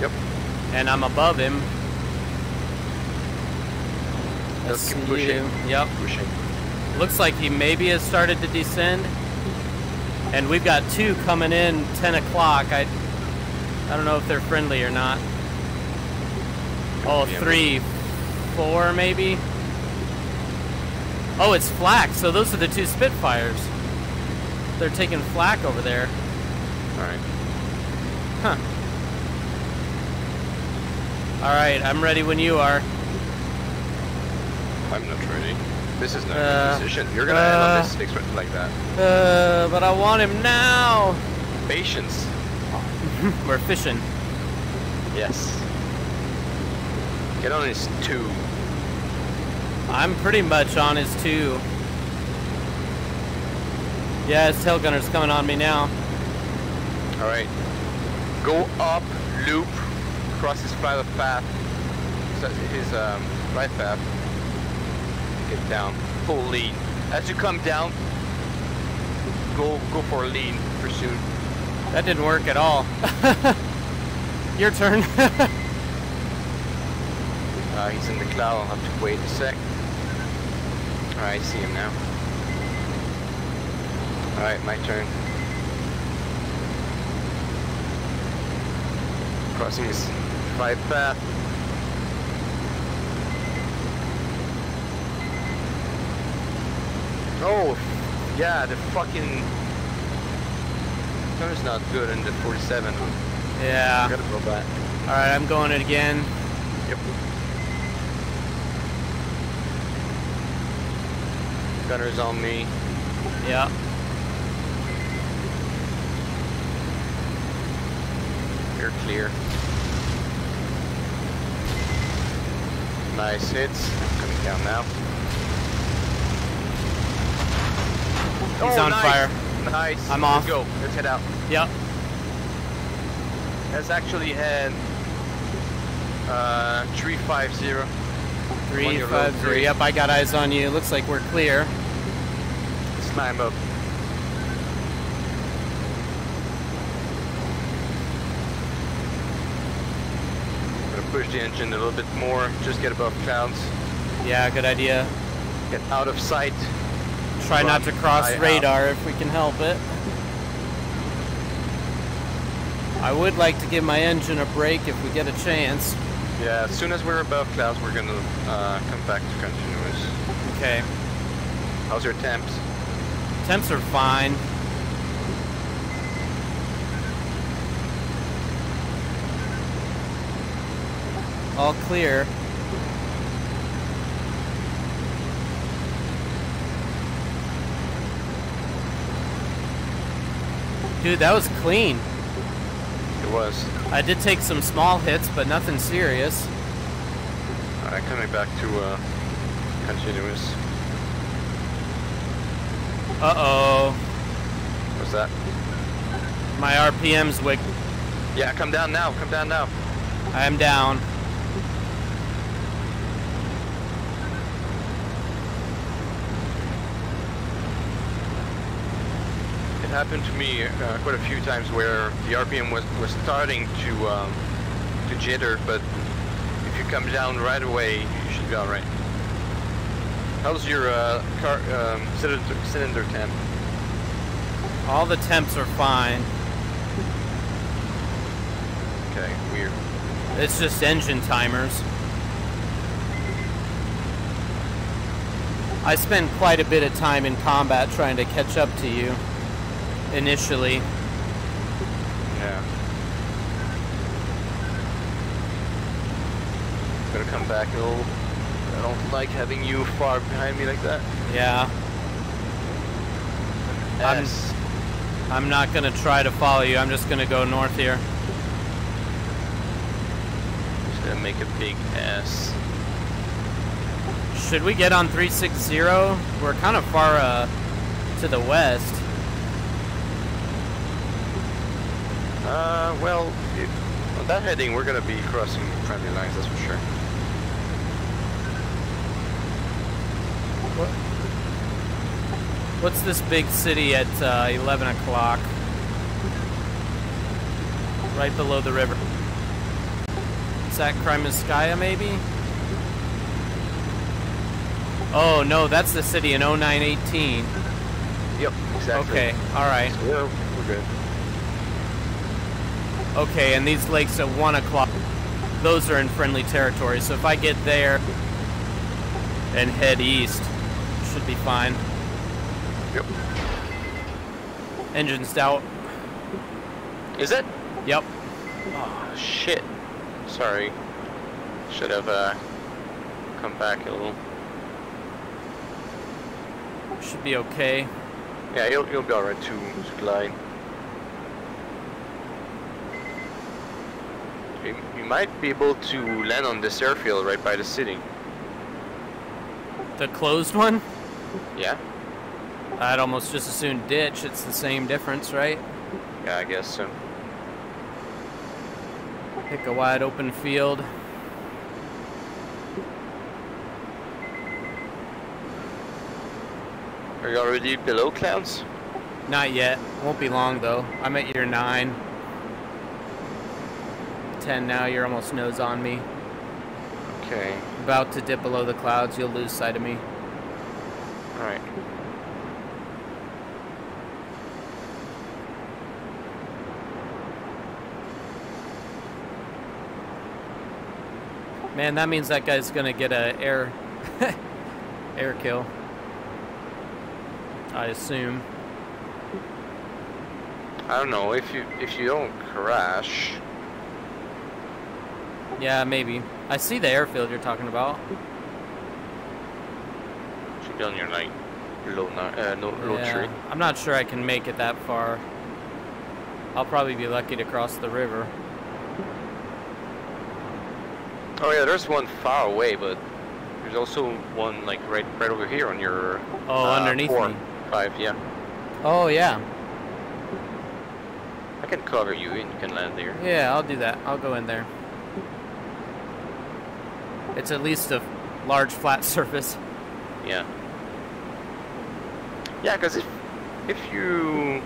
Yep. and I'm above him. Let's keep pushing. you. Yep. Pushing. Looks like he maybe has started to descend. And we've got two coming in 10 o'clock. I I don't know if they're friendly or not. Oh, three, four maybe? Oh, it's flak. So those are the two Spitfires. They're taking flak over there. All right. Huh. All right, I'm ready when you are. I'm not ready. This is not a Uh, good position. You're gonna end on uh. this express like that. Uh, but I want him now. Patience. (laughs) We're fishing. Yes. Get on his two. I'm pretty much on his two. Yeah, his tail gunner's coming on me now. All right. Go up, loop, cross his private path, his um, right path. Get down, full lean. As you come down, go go for a lean pursuit. That didn't work at all. (laughs) Your turn. (laughs) Uh, he's in the cloud. I'll have to wait a sec. All right, I see him now. All right, my turn. Crossing his right path. Oh, yeah, the fucking turner's not good in the 47. yeah. Gotta go back. All right, I'm going it again. Yep. Gunner's on me. Yeah. You're clear. Nice hits. Coming down now. He's on nice. fire. Nice. I'm Let's off. go. Let's head out. Yep. Let's actually head uh, 350. Three, On your five, road, three. three. Yep, I got eyes on you. Looks like we're clear. Let's Climb up. Push the engine a little bit more. Just get above clouds. Yeah, good idea. Get out of sight. Try not to cross high radar if we can help it. I would like to give my engine a break if we get a chance. Yeah, as soon as we're above clouds, we're gonna uh, come back to continuous. Okay. How's your temps? Temps are fine. All clear. Dude, that was clean. It was. I did take some small hits, but nothing serious. Alright, coming back to uh, continuous. Uh-oh. What's that? My RPM's wick. Yeah, come down now. Come down now. I am down. It happened to me uh, quite a few times where the RPM was, was starting to um, to jitter, but if you come down right away, you should be alright. How's your uh, car um, cylinder, cylinder temp? All the temps are fine. Okay, weird. It's just engine timers. I spend quite a bit of time in combat trying to catch up to you. Initially. Yeah. Gotta come back a little. I don't like having you far behind me like that. Yeah. I'm- S. I'm not gonna try to follow you. I'm just gonna go north here. Just gonna make a big S. Should we get on 360? We're kind of far uh, to the west. Uh, well, it, on that heading, we're gonna be crossing friendly lines, that's for sure. What? What's this big city at uh, 11 o'clock? Right below the river. Is that Krymskaya, maybe? Oh, no, that's the city in 0918. Yep, exactly. Okay, alright. So we're, we're good. Okay, and these lakes at 1 o'clock, those are in friendly territory. So if I get there and head east, should be fine. Yep. Engine's out. Is it? Yep. Oh, shit. Sorry. Should have, uh, come back a little. Should be okay. Yeah, you'll, you'll be alright to, to glide. You, you might be able to land on this airfield right by the city. The closed one? Yeah? I'd almost just as soon ditch. It's the same difference, right? Yeah, I guess so. Pick a wide open field. Are you already below clouds? Not yet. Won't be long though. I'm at year nine. Ten now. You're almost nose on me. Okay, About to dip below the clouds. You'll lose sight of me. alright. Man, that means that guy's gonna get a air (laughs) air kill. I assume. I don't know, if you if you don't crash, Yeah, maybe. I see the airfield you're talking about. should be on your like low uh, no, low Yeah, tree. I'm not sure I can make it that far. I'll probably be lucky to cross the river. Oh yeah, there's one far away, but there's also one like right right over here on your Oh, uh, underneath four, me. five. Yeah, Oh yeah, I can cover you and you can land there. yeah. I'll do that. I'll go in there. It's at least a large flat (laughs) surface. Yeah. Yeah, because if if you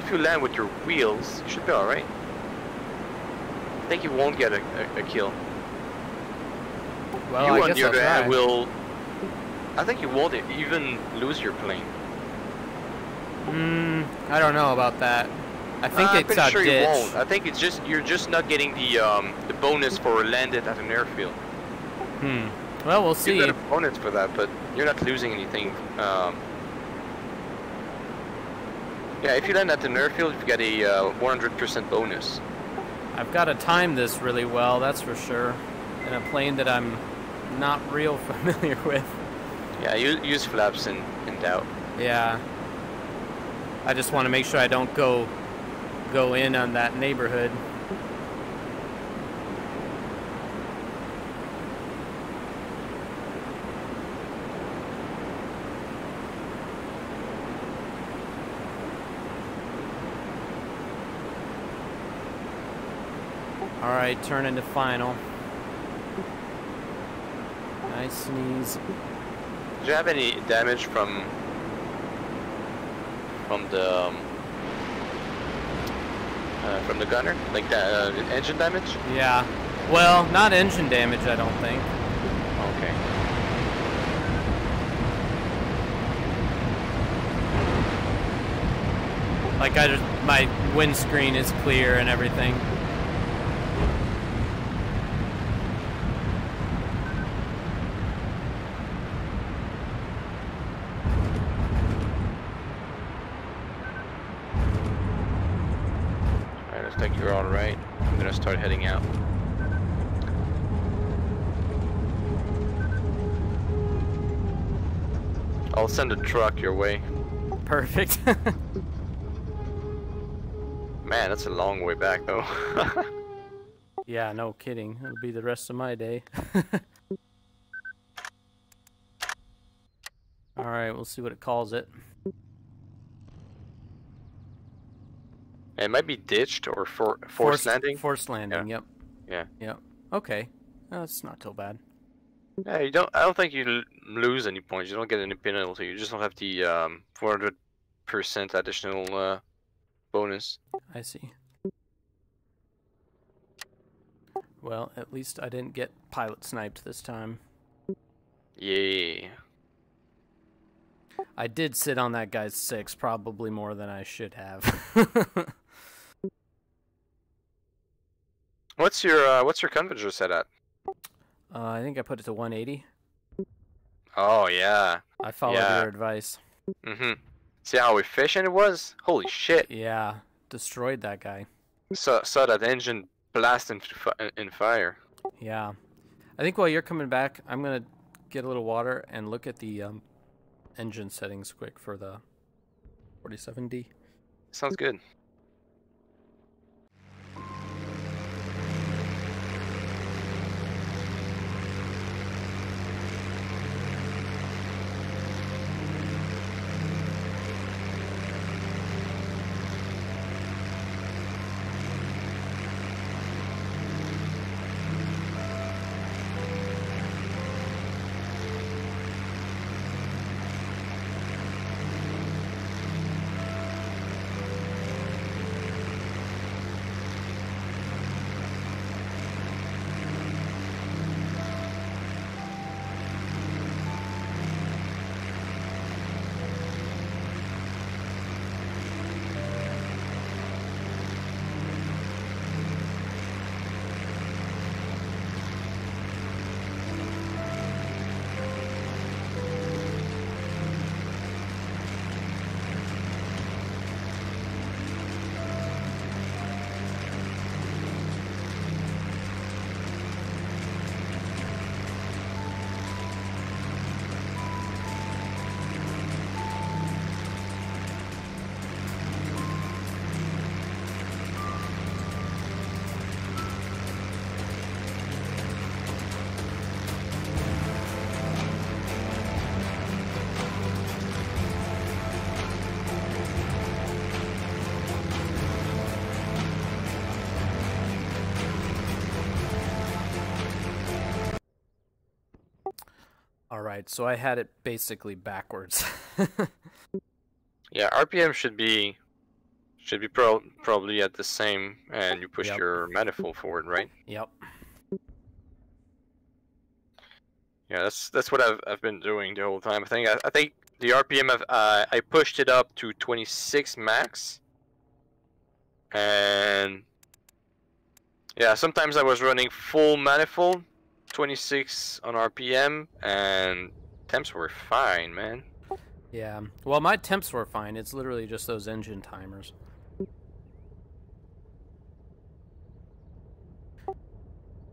if you land with your wheels, you should be all right. I think you won't get a, a, a kill. Well, you I on guess the other hand will. I think you won't even lose your plane. Hmm. I don't know about that. I think Uh, I'm it's pretty a sure ditch. you won't. I think it's just you're just not getting the um the bonus for landed at an airfield. Hmm. Well, we'll You see. get a bonus for that, but you're not losing anything. Um, yeah, if you land at an field, you get a uh, 100% bonus. I've got to time this really well, that's for sure. In a plane that I'm not real (laughs) familiar with. Yeah, use, use flaps in, in doubt. Yeah. I just want to make sure I don't go go in on that neighborhood. Alright, turn into final. Nice sneeze. Did you have any damage from from the um, uh, from the gunner, like that uh, engine damage? Yeah. Well, not engine damage, I don't think. Okay. Like I just my windscreen is clear and everything. I'll send a truck your way. Perfect. (laughs) Man, that's a long way back though. (laughs) yeah, no kidding. It'll be the rest of my day. (laughs) Alright, we'll see what it calls it. it might be ditched or for forced landing. Forced landing, yep. Yeah. Yep. Okay. Uh, that's not too bad. Yeah, you don't. I don't think you lose any points. You don't get any penalty. You just don't have the um 400 percent additional uh, bonus. I see. Well, at least I didn't get pilot sniped this time. Yeah. I did sit on that guy's six, probably more than I should have. (laughs) What's your uh, What's your converger set at? Uh, I think I put it to 180. Oh yeah. I followed Yeah. your advice. Mhm. See how efficient it was? Holy shit! Yeah, destroyed that guy. Saw saw that engine blast in, in fire. Yeah. I think while you're coming back, I'm going to get a little water and look at the um, engine settings quick for the 47D. Sounds good. Right, so I had it basically backwards. Yeah, RPM should be should be pro- probably at the same, and you push Yep. your manifold forward, right? yep. Yeah, that's that's what I've I've been doing the whole time. I think I, I think the RPM of uh, I pushed it up to 26 max, and yeah, sometimes I was running full manifold, 26 on RPM, and temps were fine, man. Yeah. Well, my temps were fine. It's literally just those engine timers.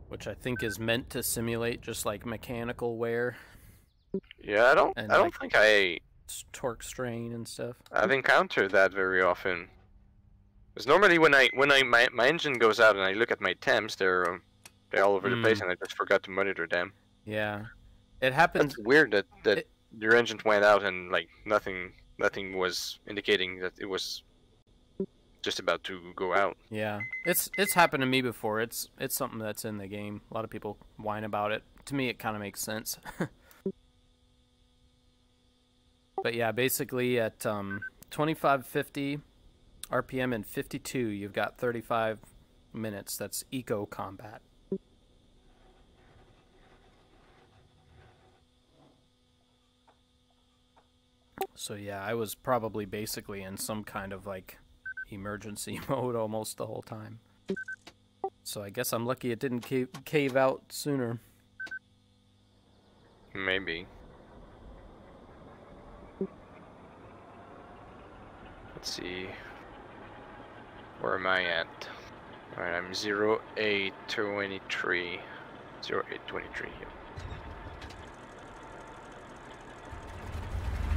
Which I think is meant to simulate just like mechanical wear, Yeah, I don't And, I don't like- think I torque strain and stuff. I've encountered that very often. Because normally when I when I my, my engine goes out and I look at my temps, they're um, they're all over the place, Mm. and I just forgot to monitor them. Yeah. It happens. That's weird that that It- your engine went out and like nothing nothing was indicating that it was just about to go out. Yeah, it's it's happened to me before. It's it's something that's in the game. A lot of people whine about it. To me, it kind of makes sense. (laughs) but yeah, basically at um, 2550 RPM and 52, you've got 35 minutes. That's eco combat. So yeah, I was probably basically in some kind of like emergency (laughs) mode almost the whole time. So I guess I'm lucky it didn't cave, cave out sooner. Maybe. Let's see. Where am I at? Alright, I'm 0823. 0823, yeah.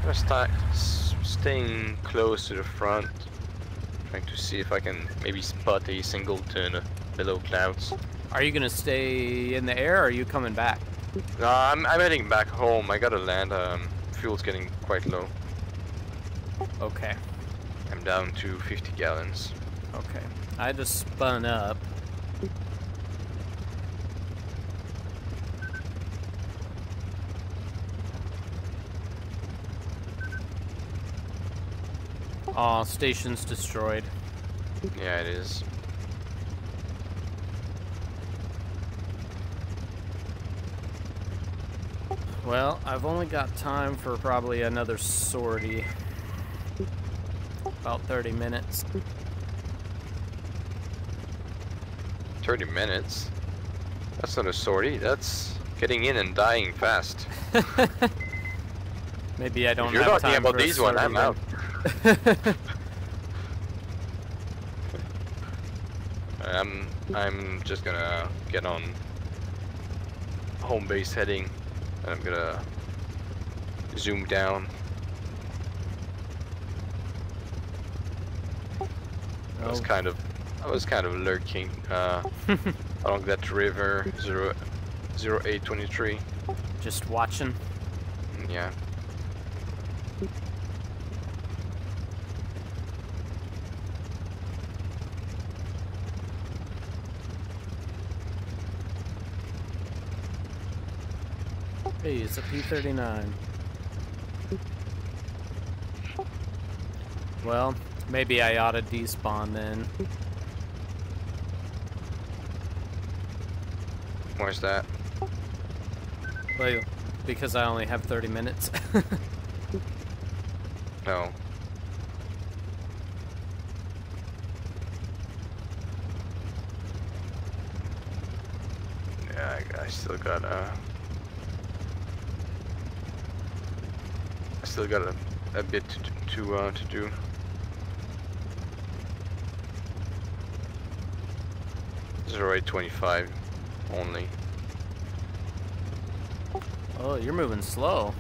Gonna start staying close to the front. Trying to see if I can maybe spot a singleton below clouds. Are you gonna stay in the air or are you coming back? No, I'm, I'm heading back home. I gotta land. Um, fuel's getting quite low. Okay, I'm down to 50 gallons. okay. I just spun up. Aw, station's destroyed. Yeah, it is. Well, I've only got time for probably another sortie. About 30 minutes. 30 minutes. That's not a sortie. That's getting in and dying fast. (laughs) Maybe I don't if you're have talking about these one, I'm out. I'm (laughs) I'm just gonna get on home base heading. And I'm gonna zoom down. I was Oh. kind of I was kind of lurking uh, (laughs) along that river zero zero eight twenty three. Just watching. Yeah. Hey, it's a P-39. Well, maybe I ought to despawn then. Where's that? Well, because I only have 30 minutes. (laughs) No. Yeah, I, I still got uh I still got a, a bit to to, uh, to do. Zero eight twenty five only. oh, you're moving slow.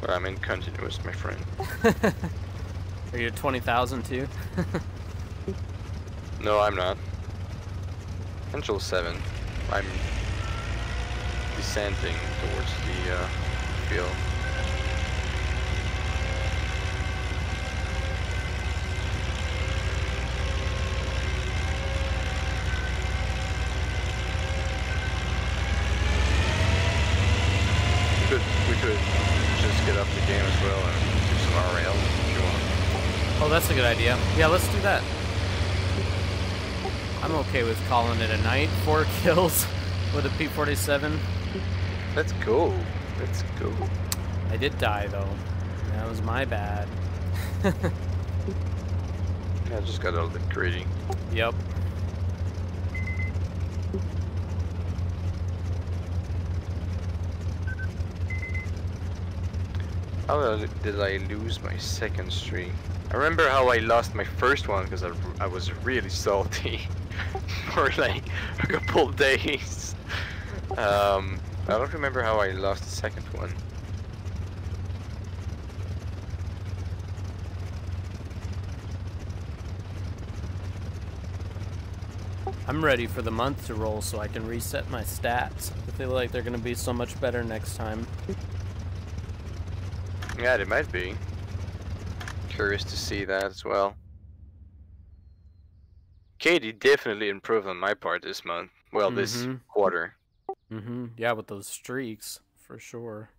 But I'm in continuous, my friend. (laughs) Are you at 20,000 too? (laughs) No, I'm not. Angel 7. I'm descending towards the uh, field. We could, we could just get up the game as well and do some RL if you want. Oh, that's a good idea. Yeah, let's do that. I'm okay with calling it a night. Four (laughs) kills with a P-47. Let's go. Let's go. I did die though. That was my bad. (laughs) Yeah, I just got a little bit greedy. Yep. How did I lose my second streak? I remember how I lost my first one because I, I was really salty (laughs) for like a couple days. Um, I don't remember how I lost the second one. I'm ready for the month to roll so I can reset my stats. I feel like they're going to be so much better next time. Yeah, they might be. Curious to see that as well. KD definitely improved on my part this month. Well, this Mhm. quarter. Mm-hmm. Yeah, with those streaks, for sure.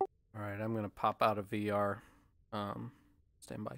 All right, I'm gonna pop out of VR. Um, Stand by.